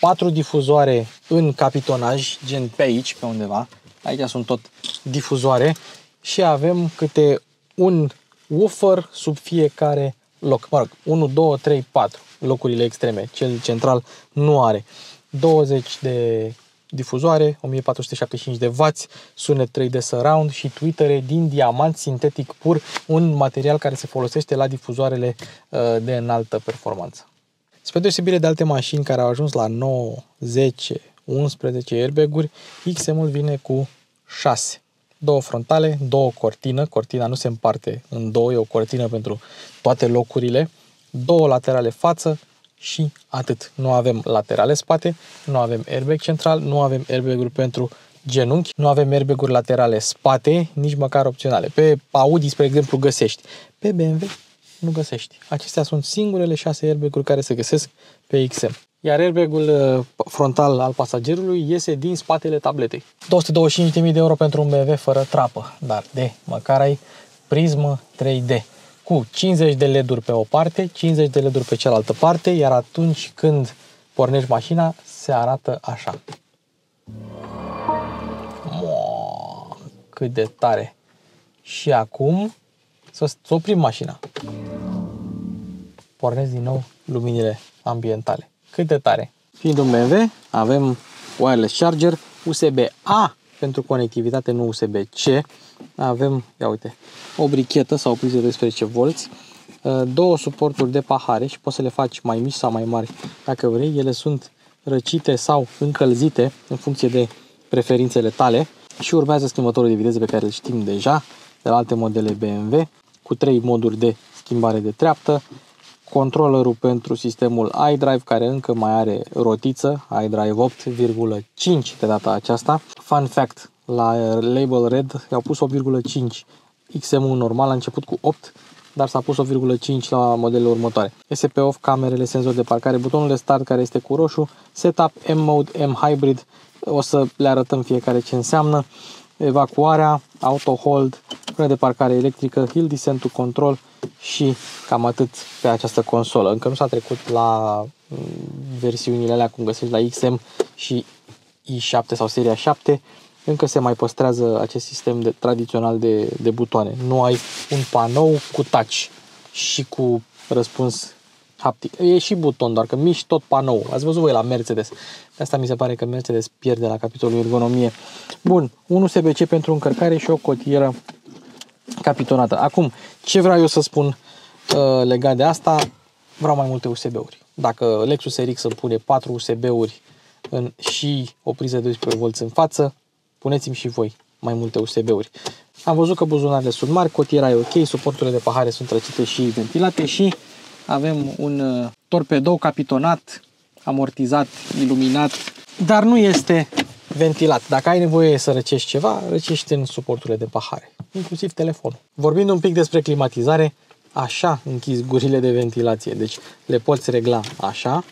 4 difuzoare în capitonaj, gen pe aici, pe undeva. Aici sunt tot difuzoare și avem câte un woofer sub fiecare loc. Mă rog, 1, 2, 3, 4 locurile extreme. Cel central nu are. 20 de difuzoare, 1475 de W, sunet 3D surround și tweetere din diamant sintetic pur, un material care se folosește la difuzoarele uh, de înaltă performanță. Spre deosebire de alte mașini care au ajuns la 9, 10, 11 airbag-uri, XM-ul vine cu 6. Două frontale, două cortină, cortina nu se împarte în două, e o cortină pentru toate locurile, două laterale față și atât. Nu avem laterale spate, nu avem airbag central, nu avem airbag-uri pentru genunchi, nu avem airbag-uri laterale spate, nici măcar opționale. Pe Audi, spre exemplu, găsești. Pe BMW nu găsești. Acestea sunt singurele șase airbag-uri care se găsesc pe XM. Iar airbag-ul uh, frontal al pasagerului iese din spatele tabletei. 225.000 de euro pentru un BMW fără trapă, dar de măcar ai prismă 3D cu 50 de LED-uri pe o parte, 50 de LED-uri pe cealaltă parte, iar atunci când pornești mașina, se arată așa. Mo, cât de tare! Și acum să, să oprim mașina. Pornesc din nou luminile ambientale. Cât de tare! Fiind un BMW, avem wireless charger USB-A pentru conectivitate, nu USB-C. Avem, ia uite, o brichetă sau o priză de 12 V, uh, două suporturi de pahare și poți să le faci mai mici sau mai mari dacă vrei. Ele sunt răcite sau încălzite în funcție de preferințele tale și urmează schimbătorul de viteză pe care îl știm deja de la alte modele BMW cu trei moduri de schimbare de treaptă, controllerul pentru sistemul iDrive care încă mai are rotiță, iDrive 8,5 de data aceasta. Fun fact, la label red i-au pus 8,5. XM1 normal a început cu 8, dar s-a pus 8,5 la modelele următoare. SP off, camerele, senzor de parcare, butonul de start care este cu roșu, setup, M-mode, M-hybrid, o să le arătăm fiecare ce înseamnă, evacuarea, auto hold, frână de parcare electrică, hill descent to control și cam atât pe această consolă. Încă nu s-a trecut la mm, versiunile alea cum găsești la XM și i7 sau seria 7, încă se mai păstrează acest sistem de, tradițional de, de butoane. Nu ai un panou cu touch și cu răspuns haptic. E și buton, doar că miști tot panou. Ați văzut voi la Mercedes. De asta mi se pare că Mercedes pierde la capitolul ergonomie. Bun, un USB-C pentru încărcare și o cotieră capitonată. Acum, ce vreau eu să spun uh, legat de asta? Vreau mai multe USB-uri. Dacă Lexus RX îmi pune 4 USB-uri în, și o priză de 12V în față, puneți-mi și voi mai multe USB-uri. Am văzut că buzunarele sunt mari, cotiera e ok, suporturile de pahare sunt răcite și ventilate și avem un uh, torpedou capitonat, amortizat, iluminat, dar nu este ventilat. Dacă ai nevoie să răcești ceva, răcești în suporturile de pahare, inclusiv telefonul. Vorbind un pic despre climatizare, așa închizi gurile de ventilație. Deci le poți regla așa,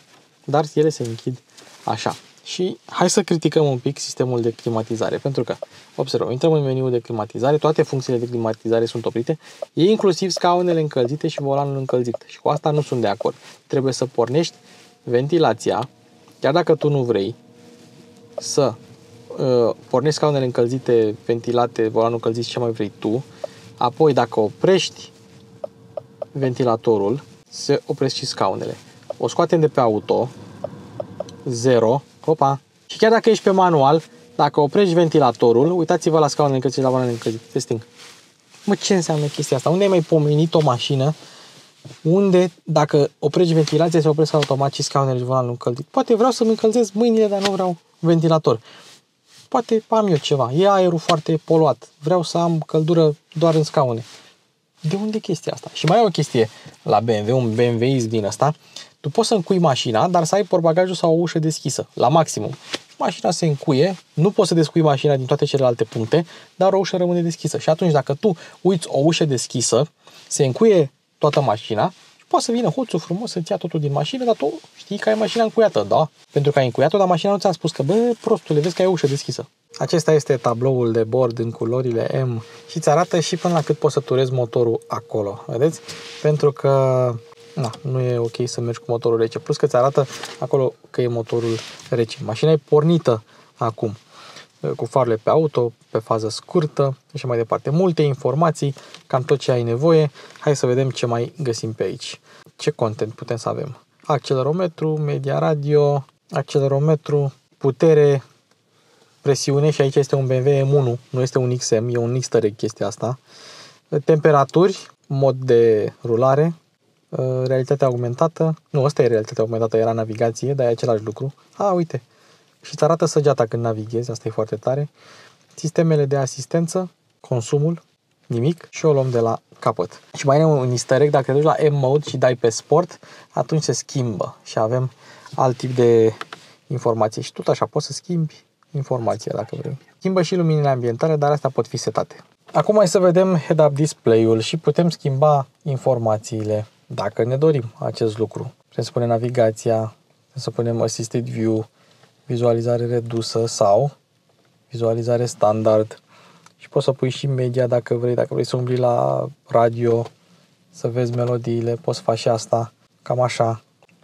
dar ele se închid așa. Și hai să criticăm un pic sistemul de climatizare, pentru că, observăm, intrăm în meniul de climatizare, toate funcțiile de climatizare sunt oprite, e inclusiv scaunele încălzite și volanul încălzit. Și cu asta nu sunt de acord. Trebuie să pornești ventilația, chiar dacă tu nu vrei să uh, pornești scaunele încălzite, ventilate, volanul încălzit ce mai vrei tu, apoi dacă oprești ventilatorul, se opresc și scaunele. O scoatem de pe auto, 0, Opa! Și chiar dacă ești pe manual, dacă oprești ventilatorul, uitați-vă la scaunele încălzite, la volanele încălzite, se sting. Mă, ce înseamnă chestia asta? Unde ai mai pomenit o mașină unde, dacă oprești ventilația, se opresc automat și scaunele și volanul încălzit? Poate vreau să-mi încălzesc mâinile, dar nu vreau ventilator. Poate am eu ceva. E aerul foarte poluat. Vreau să am căldură doar în scaune. De unde e chestia asta? Și mai e o chestie la BMW, un BMW din ăsta, tu poți să încui mașina, dar să ai porbagajul sau o ușă deschisă, la maximum. Mașina se încuie, nu poți să descui mașina din toate celelalte puncte, dar o ușă rămâne deschisă. Și atunci, dacă tu uiți o ușă deschisă, se încuie toată mașina și poate să vină hoțul frumos să-ți ia totul din mașină, dar tu știi că ai mașina încuiată, da? Pentru că ai încuiat-o, dar mașina nu ți-a spus că, bă, prostule, vezi că ai o ușă deschisă. Acesta este tabloul de bord în culorile M și îți arată și până la cât poți să turezi motorul acolo. Vedeți? Pentru că na, nu e ok să mergi cu motorul rece. Plus că îți arată acolo că e motorul rece. Mașina e pornită acum cu farele pe auto, pe fază scurtă și mai departe. Multe informații, cam tot ce ai nevoie. Hai să vedem ce mai găsim pe aici. Ce content putem să avem? Accelerometru, media radio, accelerometru, putere, presiune și aici este un BMW M1, nu este un XM, e un Xtereg chestia asta. Temperaturi, mod de rulare, Uh, realitatea augmentată, nu, asta e realitatea augmentată, era navigație, dar e același lucru. A, uite, și îți arată săgeata când navighezi, asta e foarte tare. Sistemele de asistență, consumul, nimic și o luăm de la capăt. Și mai e un easter egg, dacă duci la M-Mode și dai pe sport, atunci se schimbă și avem alt tip de informație. Și tot așa, poți să schimbi informația dacă vrei. Schimbă și luminile ambientale, dar astea pot fi setate. Acum hai să vedem head-up display-ul și putem schimba informațiile dacă ne dorim acest lucru. Putem să punem navigația, putem să punem assisted view, vizualizare redusă sau vizualizare standard și poți să pui și media dacă vrei, dacă vrei să umbli la radio, să vezi melodiile, poți să faci și asta, cam așa.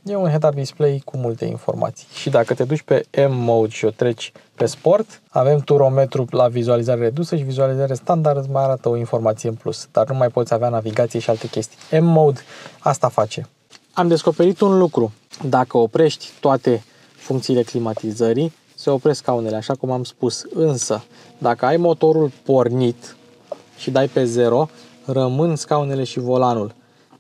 E un head-up display cu multe informații. Și dacă te duci pe M-Mode și o treci pe Sport, avem turometru la vizualizare redusă și vizualizare standard îți mai arată o informație în plus, dar nu mai poți avea navigație și alte chestii. M-Mode asta face. Am descoperit un lucru. Dacă oprești toate funcțiile climatizării, se opresc scaunele, așa cum am spus. Însă, dacă ai motorul pornit și dai pe 0, rămân scaunele și volanul.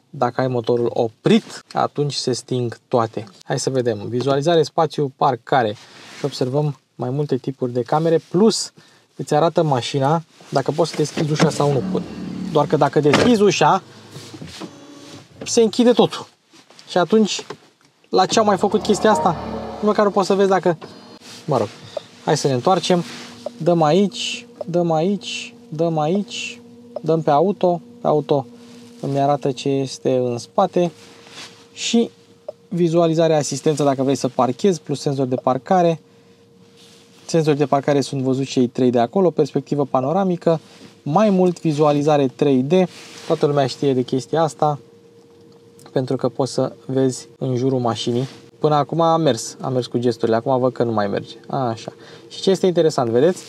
Dacă ai motorul oprit, atunci se sting toate. Hai să vedem. Vizualizare, spațiu, parcare. Și observăm mai multe tipuri de camere, plus îți arată mașina dacă poți să deschizi ușa sau nu. Doar că dacă deschizi ușa, se închide totul. Și atunci, la ce au mai făcut chestia asta? Măcar poți să vezi dacă... Mă rog, hai să ne întoarcem. Dăm aici, dăm aici, dăm aici, dăm pe auto, pe auto îmi arată ce este în spate și vizualizarea asistență dacă vrei să parchezi plus senzor de parcare. Senzori de parcare sunt văzuți cei 3 de acolo, perspectivă panoramică, mai mult vizualizare 3D. Toată lumea știe de chestia asta pentru că poți să vezi în jurul mașinii. Până acum a mers, a mers cu gesturile, acum văd că nu mai merge. A, așa. Și ce este interesant, vedeți?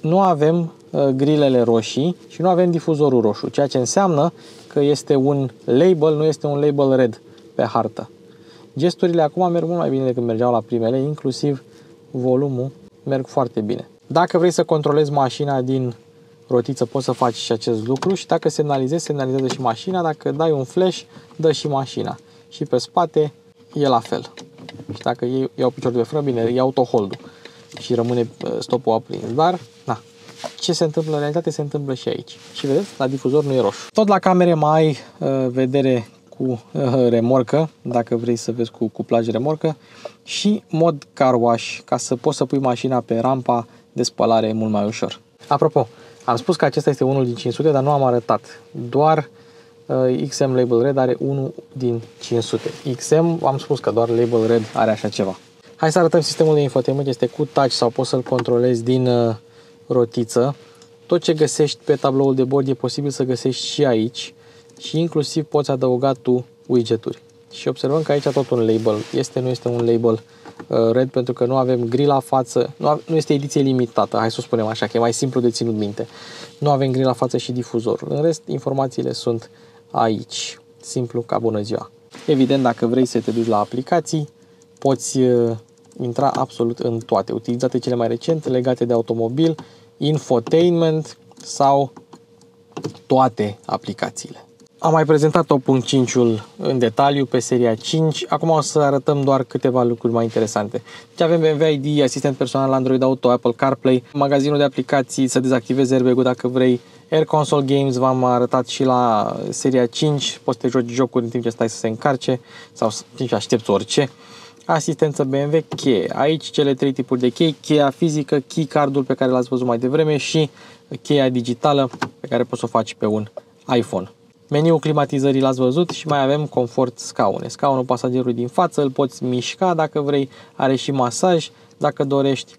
Nu avem uh, grilele roșii și nu avem difuzorul roșu, ceea ce înseamnă că este un label, nu este un label red pe hartă. Gesturile acum merg mult mai bine decât mergeau la primele, inclusiv volumul merg foarte bine. Dacă vrei să controlezi mașina din rotiță, poți să faci și acest lucru și dacă semnalizezi, semnalizează și mașina. Dacă dai un flash, dă și mașina. Și pe spate e la fel. Și dacă iei, iau picior de frână, bine, e autohold și rămâne uh, stopul aprins. Dar, na, ce se întâmplă în realitate se întâmplă și aici. Și vedeți, la difuzor nu e roșu. Tot la camere mai ai uh, vedere cu uh, remorcă, dacă vrei să vezi cu cuplaj remorcă și mod car wash, ca să poți să pui mașina pe rampa de spălare mult mai ușor. Apropo, am spus că acesta este unul din 500, dar nu am arătat. Doar uh, XM Label Red are unul din 500. XM, am spus că doar Label Red are așa ceva. Hai să arătăm sistemul de infotainment. Este cu touch sau poți să-l controlezi din uh, rotiță. Tot ce găsești pe tabloul de bord e posibil să găsești și aici și inclusiv poți adăuga tu widgeturi. Și observăm că aici tot un label. Este, nu este un label uh, red pentru că nu avem grill la față. Nu, nu este ediție limitată, hai să o spunem așa, că e mai simplu de ținut minte. Nu avem grill la față și difuzorul. În rest, informațiile sunt aici. Simplu ca bună ziua. Evident, dacă vrei să te duci la aplicații, poți uh, intra absolut în toate. Utilizate cele mai recente legate de automobil, infotainment sau toate aplicațiile. Am mai prezentat Top 5-ul în detaliu pe seria 5. Acum o să arătăm doar câteva lucruri mai interesante. Deci avem BMW ID, asistent personal Android Auto, Apple CarPlay, magazinul de aplicații, să dezactivezi airbag dacă vrei, Air Console Games, v-am arătat și la seria 5, poți să te joci jocuri în timp ce stai să se încarce sau în timp ce aștepți orice. Asistență BMW, cheie. Aici cele trei tipuri de chei, cheia fizică, key cardul pe care l-ați văzut mai devreme și cheia digitală pe care poți să o faci pe un iPhone. Meniul climatizării l-ați văzut și mai avem confort scaune. Scaunul pasagerului din față îl poți mișca dacă vrei, are și masaj dacă dorești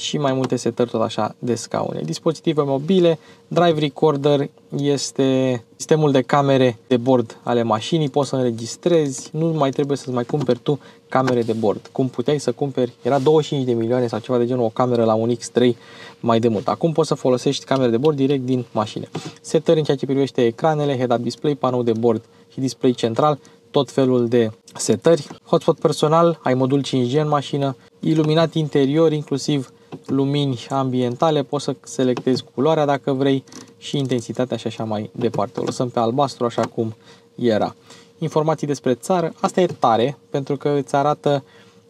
și mai multe setări tot așa de scaune. Dispozitive mobile, drive recorder este sistemul de camere de bord ale mașinii, poți să înregistrezi, nu mai trebuie să-ți mai cumperi tu camere de bord. Cum puteai să cumperi, era 25 de milioane sau ceva de genul o cameră la un X3 mai de mult. Acum poți să folosești camere de bord direct din mașină. Setări în ceea ce privește ecranele, head-up display, panou de bord și display central, tot felul de setări. Hotspot personal, ai modul 5G în mașină, iluminat interior, inclusiv lumini ambientale, poți să selectezi culoarea dacă vrei și intensitatea și așa mai departe. O lăsăm pe albastru așa cum era. Informații despre țară, asta e tare pentru că îți arată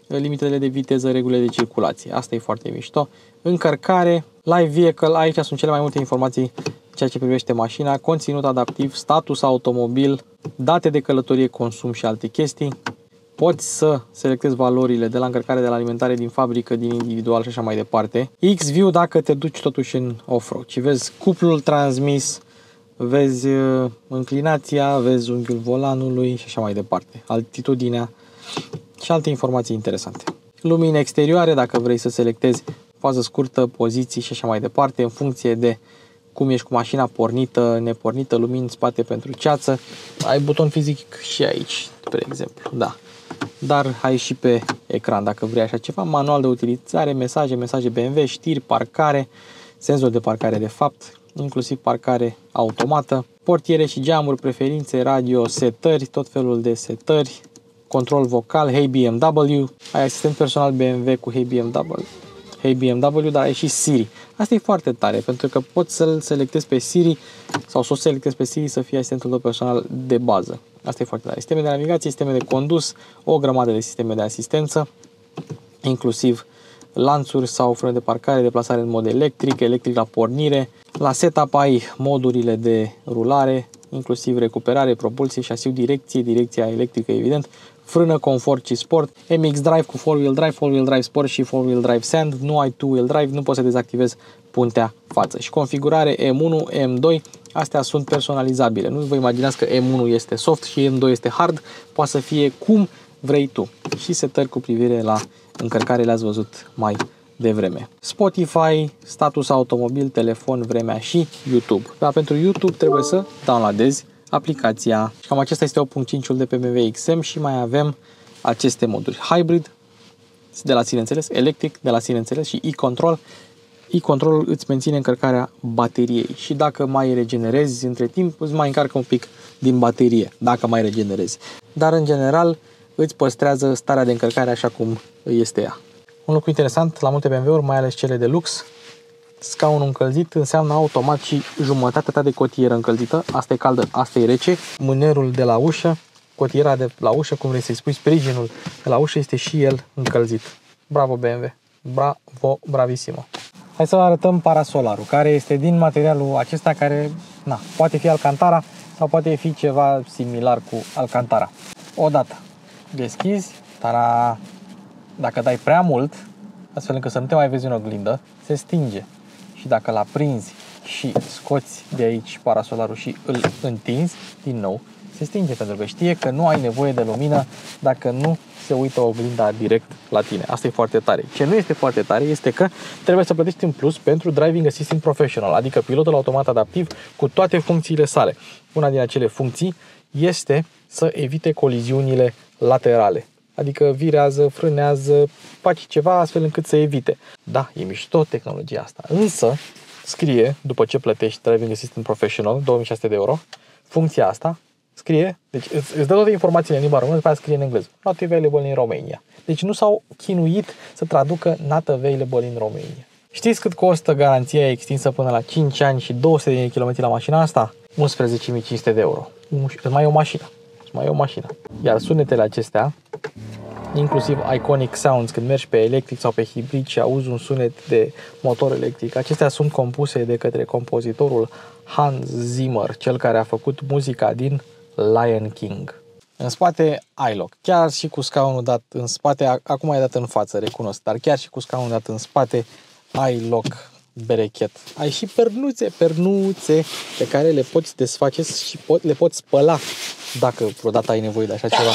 limitele de viteză, regulile de circulație. Asta e foarte mișto. Încărcare, live vehicle, aici sunt cele mai multe informații ceea ce privește mașina, conținut adaptiv, status automobil, date de călătorie, consum și alte chestii. Poți să selectezi valorile de la încărcare, de la alimentare din fabrică, din individual și așa mai departe. X-View dacă te duci totuși în off-road și vezi cuplul transmis, vezi uh, înclinația, vezi unghiul volanului și așa mai departe, altitudinea și alte informații interesante. Lumini exterioare, dacă vrei să selectezi fază scurtă, poziții și așa mai departe, în funcție de cum ești cu mașina pornită, nepornită, lumini în spate pentru ceață. Ai buton fizic și aici, spre exemplu, da. Dar ai și pe ecran dacă vrei așa ceva, manual de utilizare, mesaje, mesaje BMW, știri, parcare, senzor de parcare de fapt, inclusiv parcare automată, portiere și geamuri, preferințe, radio, setări, tot felul de setări, control vocal, Hey BMW, ai asistent personal BMW cu Hey BMW, Hey BMW, dar ai și Siri. Asta e foarte tare, pentru că poți să-l selectezi pe Siri sau să o selectezi pe Siri să fie asistentul tău personal de bază. Asta e foarte tare. Sisteme de navigație, sisteme de condus, o grămadă de sisteme de asistență, inclusiv lanțuri sau frâne de parcare, deplasare în mod electric, electric la pornire. La setup ai modurile de rulare, inclusiv recuperare, propulsie și asiu direcție, direcția electrică evident, frână, confort și sport, MX Drive cu 4-wheel drive, 4-wheel drive sport și 4-wheel drive sand, nu ai 2-wheel drive, nu poți să dezactivezi puntea față. Și configurare M1, M2, astea sunt personalizabile. Nu vă imaginați că M1 este soft și M2 este hard, poate să fie cum vrei tu. Și setări cu privire la încărcare le-ați văzut mai devreme. Spotify, status automobil, telefon, vremea și YouTube. Dar pentru YouTube trebuie să downloadezi aplicația. Și cam acesta este 8.5-ul de pe BMW XM și mai avem aceste moduri. Hybrid, de la sine înțeles, electric, de la sine înțeles și e-control. E-control îți menține încărcarea bateriei și dacă mai regenerezi între timp, îți mai încarcă un pic din baterie, dacă mai regenerezi. Dar în general îți păstrează starea de încărcare așa cum este ea. Un lucru interesant la multe BMW-uri, mai ales cele de lux, scaunul încălzit înseamnă automat și jumătatea ta de cotieră încălzită, asta e caldă, asta e rece, mânerul de la ușă, cotiera de la ușă, cum vrei să-i spui, sprijinul de la ușă este și el încălzit. Bravo BMW! Bravo, bravissimo! Hai să arătăm parasolarul, care este din materialul acesta care, na, poate fi alcantara sau poate fi ceva similar cu alcantara. Odată deschizi, tara, dacă dai prea mult, astfel încât să nu te mai vezi în oglindă, se stinge. Și dacă l prinzi și scoți de aici parasolarul și îl întinzi din nou, se stinge pentru că știe că nu ai nevoie de lumină dacă nu se uită oglinda direct la tine. Asta e foarte tare. Ce nu este foarte tare este că trebuie să plătești în plus pentru Driving Assistant Professional, adică pilotul automat adaptiv cu toate funcțiile sale. Una din acele funcții este să evite coliziunile laterale. Adică virează, frânează, face ceva astfel încât să evite. Da, e mișto tehnologia asta. Însă, scrie, după ce plătești Driving Assistant Professional, 2600 de euro, funcția asta scrie, deci îți, îți dă toate informațiile în limba română, după aceea scrie în engleză. Not available in Romania. Deci nu s-au chinuit să traducă not available in Romania. Știți cât costă garanția extinsă până la 5 ani și 200 de km la mașina asta? 11.500 de euro. Mai e o mașină mai e o mașină. Iar sunetele acestea, inclusiv Iconic Sounds, când mergi pe electric sau pe hibrid și auzi un sunet de motor electric, acestea sunt compuse de către compozitorul Hans Zimmer, cel care a făcut muzica din Lion King. În spate ai loc, chiar și cu scaunul dat în spate, acum ai dat în față, recunosc, dar chiar și cu scaunul dat în spate ai loc berechet. Ai și pernuțe, pernuțe pe care le poți desface și po- le poți spăla dacă vreodată ai nevoie de așa ceva.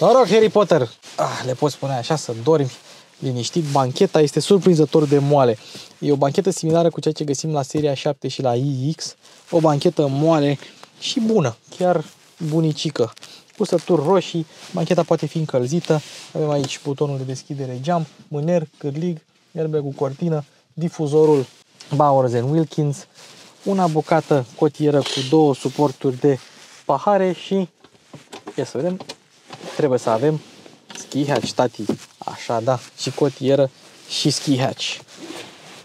Noroc, Harry Potter! Ah, le poți spune așa să dormi liniștit. Bancheta este surprinzător de moale. E o banchetă similară cu ceea ce găsim la seria 7 și la iX. O banchetă moale și bună, chiar bunicică. Cusături roșii, bancheta poate fi încălzită. Avem aici butonul de deschidere geam, mâner, cârlig, erbe cu cortină, difuzorul Bowers Wilkins, una bucată cotieră cu două suporturi de pahare și ia să vedem, trebuie să avem ski hatch, tati, așa da, și cotieră și ski hatch.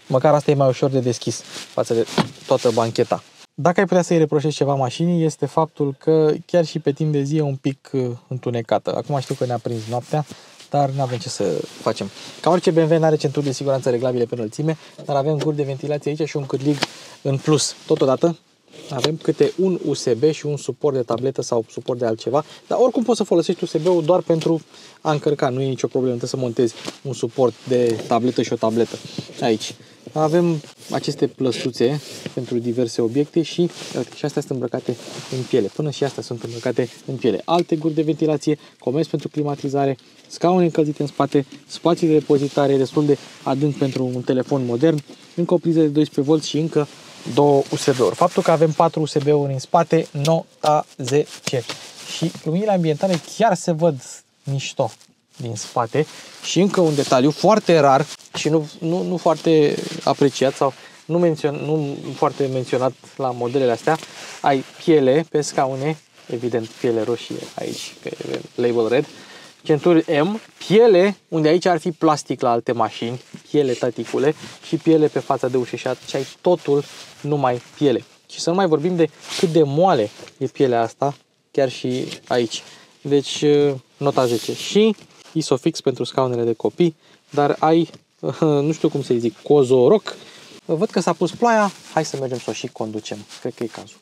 Măcar asta e mai ușor de deschis față de toată bancheta. Dacă ai putea să-i reproșezi ceva mașinii, este faptul că chiar și pe timp de zi e un pic uh, întunecată. Acum știu că ne-a prins noaptea, dar nu avem ce să facem. Ca orice BMW nu are centuri de siguranță reglabile pe înălțime, dar avem guri de ventilație aici și un cârlig în plus. Totodată avem câte un USB și un suport de tabletă sau suport de altceva, dar oricum poți să folosești USB-ul doar pentru a încărca, nu e nicio problemă, trebuie să montezi un suport de tabletă și o tabletă aici. Avem aceste plăsuțe pentru diverse obiecte și, uite, și astea sunt îmbrăcate în piele. Până și astea sunt îmbrăcate în piele. Alte guri de ventilație, comerț pentru climatizare, scaune încălzite în spate, spații de depozitare destul de adânc pentru un telefon modern, încă o priză de 12V și încă două USB-uri. Faptul că avem 4 USB-uri în spate, nota 10. Și luminile ambientale chiar se văd mișto din spate. Și încă un detaliu foarte rar și nu, nu, nu foarte apreciat sau nu, mențion, nu foarte menționat la modelele astea, ai piele pe scaune, evident piele roșie aici, pe label red, centuri M, piele, unde aici ar fi plastic la alte mașini, piele taticule și piele pe fața de ușă și atunci ai totul numai piele. Și să nu mai vorbim de cât de moale e pielea asta, chiar și aici. Deci, nota 10. Și Isofix pentru scaunele de copii, dar ai, nu știu cum să-i zic, cozoroc. Văd că s-a pus ploaia, hai să mergem să o și conducem. Cred că e cazul.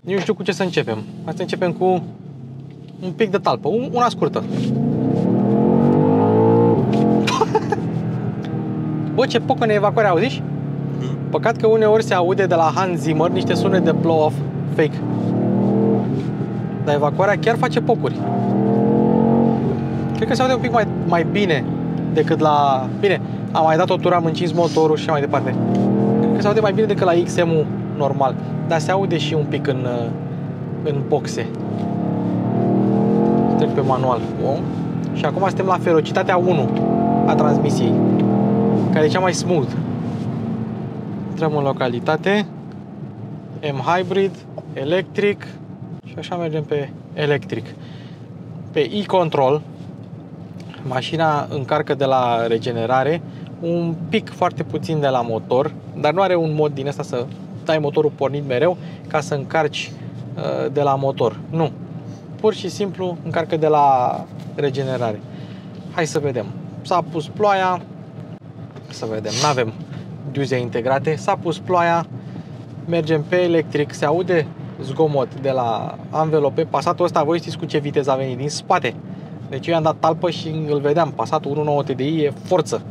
Nu știu cu ce să începem. Hai să începem cu un pic de talpă, una scurtă. Bă, ce pocă ne evacuare, auziși? Păcat că uneori se aude de la Hans Zimmer niște sunet de blow-off fake. Dar evacuarea chiar face pocuri. Cred că se aude un pic mai, mai bine decât la... Bine, am mai dat o tură, am încins motorul și mai departe. Cred că se aude mai bine decât la XM normal. Dar se aude și un pic în, în boxe. Trec pe manual. Bun. Și acum suntem la ferocitatea 1 a transmisiei, care e cea mai smooth. Intrăm în localitate, M-Hybrid, electric și așa mergem pe electric. Pe e-control, mașina încarcă de la regenerare un pic foarte puțin de la motor, dar nu are un mod din asta să dai motorul pornit mereu ca să încarci uh, de la motor. Nu. Pur și simplu încarcă de la regenerare. Hai să vedem. S-a pus ploaia. Să vedem. Nu avem diuze integrate. S-a pus ploaia. Mergem pe electric. Se aude zgomot de la anvelope. Pasatul ăsta, voi știți cu ce viteză a venit din spate. Deci eu i-am dat talpă și îl vedeam. Pasatul 1.9 TDI e forță.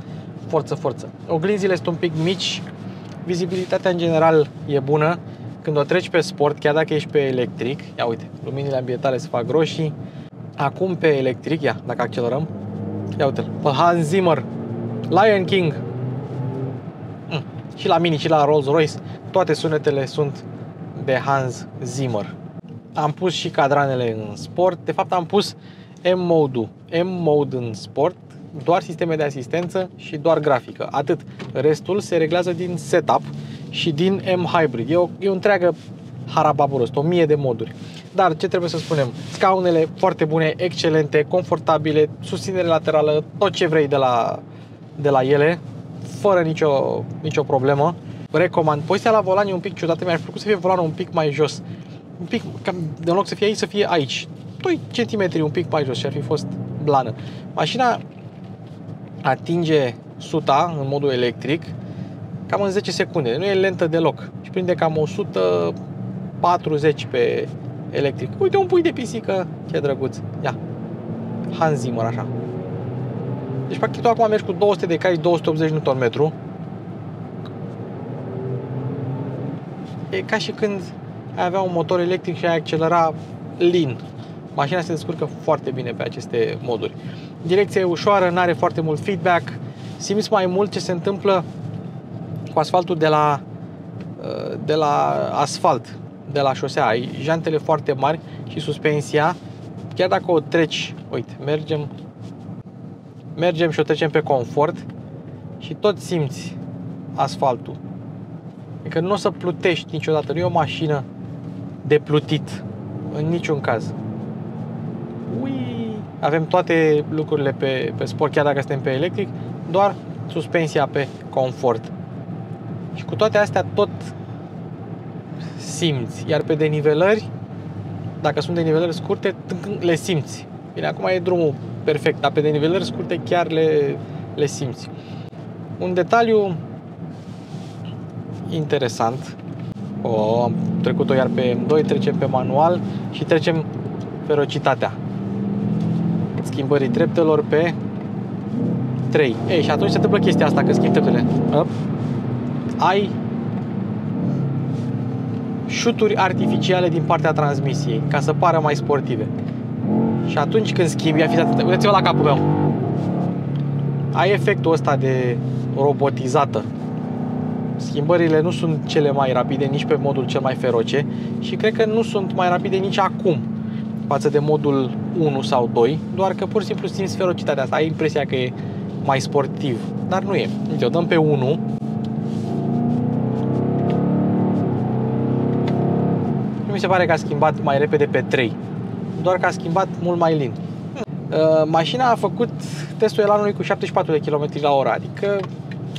Forță, forță. Oglinzile sunt un pic mici. Vizibilitatea în general e bună. Când o treci pe sport, chiar dacă ești pe electric, ia uite, luminile ambientale se fac roșii. Acum pe electric, ia, dacă accelerăm, ia uite pe Hans Zimmer, Lion King. Mm. Și la Mini și la Rolls-Royce, toate sunetele sunt de Hans Zimmer. Am pus și cadranele în sport, de fapt am pus M-mode-ul, M-mode în sport, doar sisteme de asistență și doar grafică. Atât. Restul se reglează din setup și din M-Hybrid. E o, e o întreagă harababurost, o mie de moduri. Dar ce trebuie să spunem? Scaunele foarte bune, excelente, confortabile, susținere laterală, tot ce vrei de la, de la ele, fără nicio, nicio problemă. Recomand. Poziția la volan e un pic ciudată, mi-ar plăcut să fie volanul un pic mai jos. Un pic, cam, de loc să fie aici, să fie aici. 2 cm un pic mai jos și ar fi fost blană. Mașina atinge suta în modul electric cam în 10 secunde. Nu e lentă deloc și prinde cam 140 pe electric. Uite un pui de pisică, ce drăguț. Ia. Hans Zimmer așa. Deci pachetul acum mergi cu 200 de cai, 280 Nm. E ca și când ai avea un motor electric și ai accelera lin. Mașina se descurcă foarte bine pe aceste moduri. Direcția e ușoară, nu are foarte mult feedback, simți mai mult ce se întâmplă cu asfaltul de la, de la asfalt, de la șosea. Ai jantele foarte mari și suspensia, chiar dacă o treci, uite, mergem, mergem și o trecem pe confort și tot simți asfaltul. Adică nu o să plutești niciodată, nu e o mașină de plutit, în niciun caz. Ui, avem toate lucrurile pe, pe sport, chiar dacă suntem pe electric, doar suspensia pe confort. Și cu toate astea tot simți. Iar pe denivelări, dacă sunt denivelări scurte, le simți. Bine, acum e drumul perfect, dar pe denivelări scurte chiar le, le simți. Un detaliu interesant. O, am trecut-o iar pe M2, trecem pe manual și trecem ferocitatea. Schimbării treptelor pe 3. Ei, și atunci se întâmplă chestia asta, că schimbi treptele. Ai șuturi artificiale din partea transmisiei, ca să pară mai sportive. Și atunci când schimbi, ia fiți uitați-vă la capul meu. Ai efectul ăsta de robotizată. Schimbările nu sunt cele mai rapide nici pe modul cel mai feroce și cred că nu sunt mai rapide nici acum față de modul 1 sau 2, doar că pur și simplu simți ferocitatea asta, ai impresia că e mai sportiv, dar nu e. Uite, o dăm pe 1 mi se pare că a schimbat mai repede pe 3. Doar că a schimbat mult mai lin. Uh, mașina a făcut testul elanului cu 74 de km la oră, adică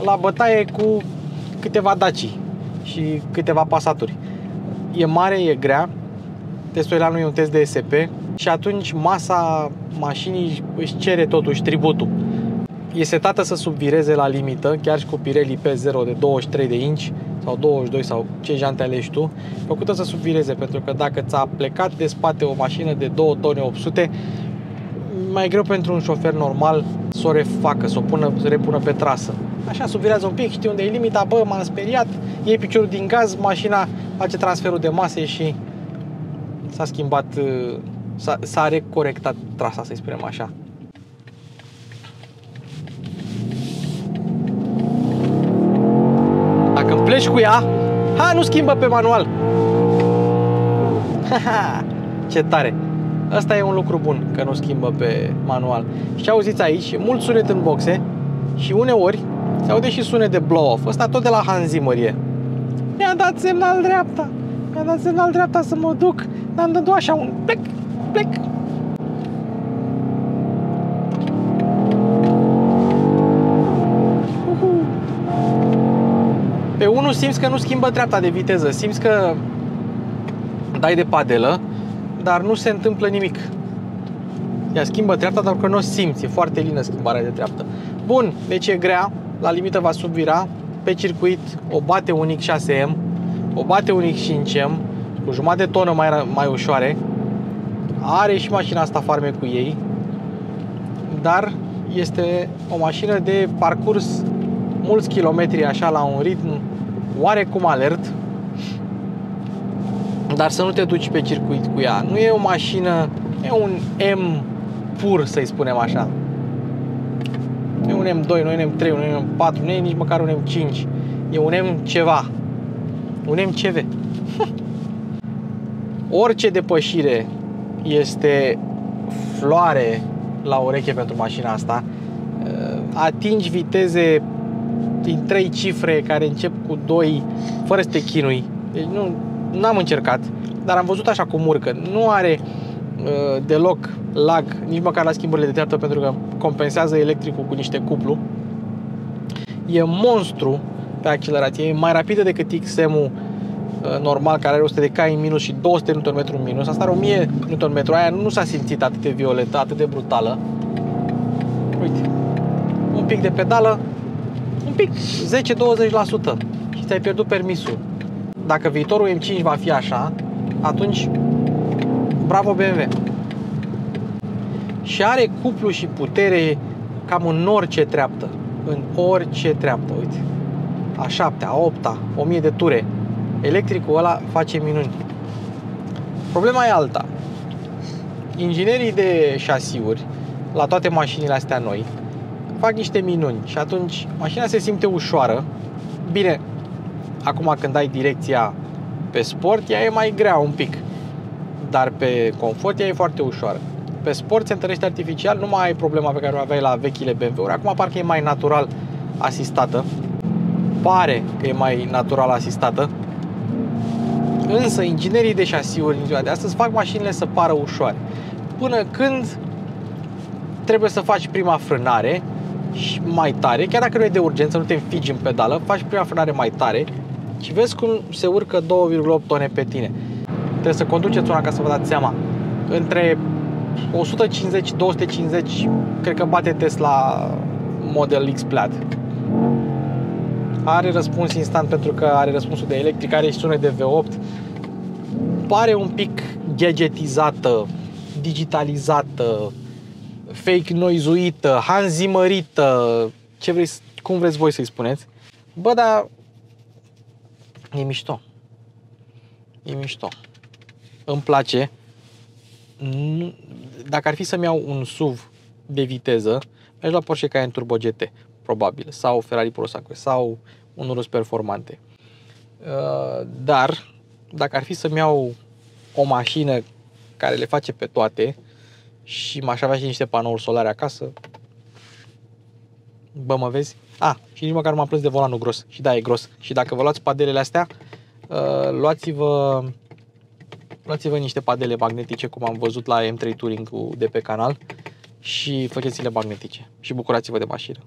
la bătaie cu câteva daci și câteva pasaturi. E mare, e grea, testul elanului e un test de SP și atunci masa mașinii își cere totuși tributul. E setată să subvireze la limită, chiar și cu Pirelli P0 de 23 de inch, sau 22 sau ce jante alegi tu, făcută să subvireze, pentru că dacă ți-a plecat de spate o mașină de 2 tone 800, mai greu pentru un șofer normal să o refacă, să o pună, să repună pe trasă. Așa, subvirează un pic, știi unde e limita, bă, m-am speriat, iei piciorul din gaz, mașina face transferul de mase și s-a schimbat, uh, s-a, s-a recorectat trasa, să-i spunem așa. Pleci cu ea, ha, nu schimbă pe manual. Ce tare! Asta e un lucru bun, că nu schimbă pe manual. Și ce auziți aici, mult sunet în boxe și uneori se aude și sunet de blow-off. Ăsta tot de la Hans Zimmer e. Mi-a dat semnal dreapta. Mi-a dat semnal dreapta să mă duc. Dar am dat așa un plec, plec. Simți că nu schimbă dreapta de viteză, simți că dai de padelă, dar nu se întâmplă nimic. Ea schimbă dreapta, dar că nu o simți, e foarte lină schimbarea de dreapta. Bun, deci e grea, la limită va subvira, pe circuit o bate un X6M, o bate un X5M, cu jumătate de tonă mai, mai ușoare, are și mașina asta farme cu ei, dar este o mașină de parcurs mulți kilometri așa la un ritm oarecum alert, dar să nu te duci pe circuit cu ea. Nu e o mașină, e un M pur, să-i spunem așa. Nu e un M2, nu e un M3, nu e un M4, nu e nici măcar un M5. E un M ceva. Un MCV. Orice depășire este floare la ureche pentru mașina asta. Atingi viteze din trei cifre care încep cu 2 fără să te chinui. Deci nu, n-am încercat, dar am văzut așa cum urcă. Nu are uh, deloc lag, nici măcar la schimburile de treaptă, pentru că compensează electricul cu niște cuplu. E monstru pe accelerație, e mai rapidă decât XM-ul uh, normal, care are 100 de cai în minus și 200 Nm în minus. Asta are 1000 Nm, aia nu s-a simțit atât de violentă, atât de brutală. Uite, un pic de pedală, un pic, 10-20% și ți-ai pierdut permisul dacă viitorul M5 va fi așa, atunci bravo BMW. Și are cuplu și putere cam în orice treaptă. În orice treaptă, uite. A 7 a 8 a 1000 de ture. Electricul ăla face minuni. Problema e alta. Inginerii de șasiuri la toate mașinile astea noi fac niște minuni și atunci mașina se simte ușoară. Bine, Acum când ai direcția pe sport, ea e mai grea un pic. Dar pe confort ea e foarte ușoară. Pe sport se întărește artificial, nu mai ai problema pe care o aveai la vechile BMW-uri. Acum parcă e mai natural asistată. Pare că e mai natural asistată. Însă inginerii de șasiuri în ziua de astăzi fac mașinile să pară ușoare. Până când trebuie să faci prima frânare și mai tare, chiar dacă nu e de urgență, nu te înfigi în pedală, faci prima frânare mai tare și vezi cum se urcă 2,8 tone pe tine. Trebuie să conduceți una ca să vă dați seama. Între 150-250 cred că bate Tesla Model X Plaid. Are răspuns instant pentru că are răspunsul de electric, are și sunet de V8. Pare un pic gadgetizată, digitalizată, fake noizuită, hanzimărită, ce vrei, cum vreți voi să-i spuneți. Bă, dar E mișto. E mișto. Îmi place. Dacă ar fi să-mi iau un SUV de viteză, aș lua Porsche Cayenne Turbo GT, probabil, sau Ferrari Prosaco, sau un Urus Performante. Uh, dar, dacă ar fi să-mi iau o mașină care le face pe toate și m-aș avea și niște panouri solare acasă, bă, mă vezi? A, ah, și nici măcar nu m-am plâns de volanul gros. Și da, e gros. Și dacă vă luați padelele astea, uh, luați-vă luați-vă niște padele magnetice, cum am văzut la M3 Touring de pe canal și faceți-le magnetice și bucurați-vă de mașină.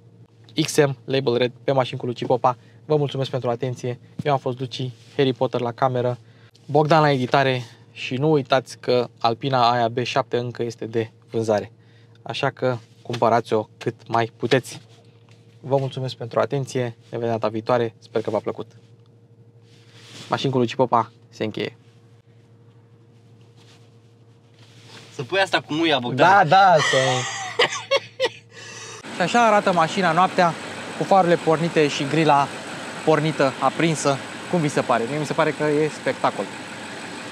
XM, label red, pe mașini cu Luci Popa. Vă mulțumesc pentru atenție. Eu am fost Luci, Harry Potter la cameră, Bogdan la editare și nu uitați că Alpina aia B7 încă este de vânzare. Așa că cumpărați-o cât mai puteți. Vă mulțumesc pentru atenție, ne vedem data viitoare, sper că v-a plăcut. Mașini cu Lucipopa se încheie. Să pui asta cu muia, Bogdan. Da, da, să... și așa arată mașina noaptea, cu farurile pornite și grila pornită, aprinsă. Cum vi se pare? Mie mi se pare că e spectacol.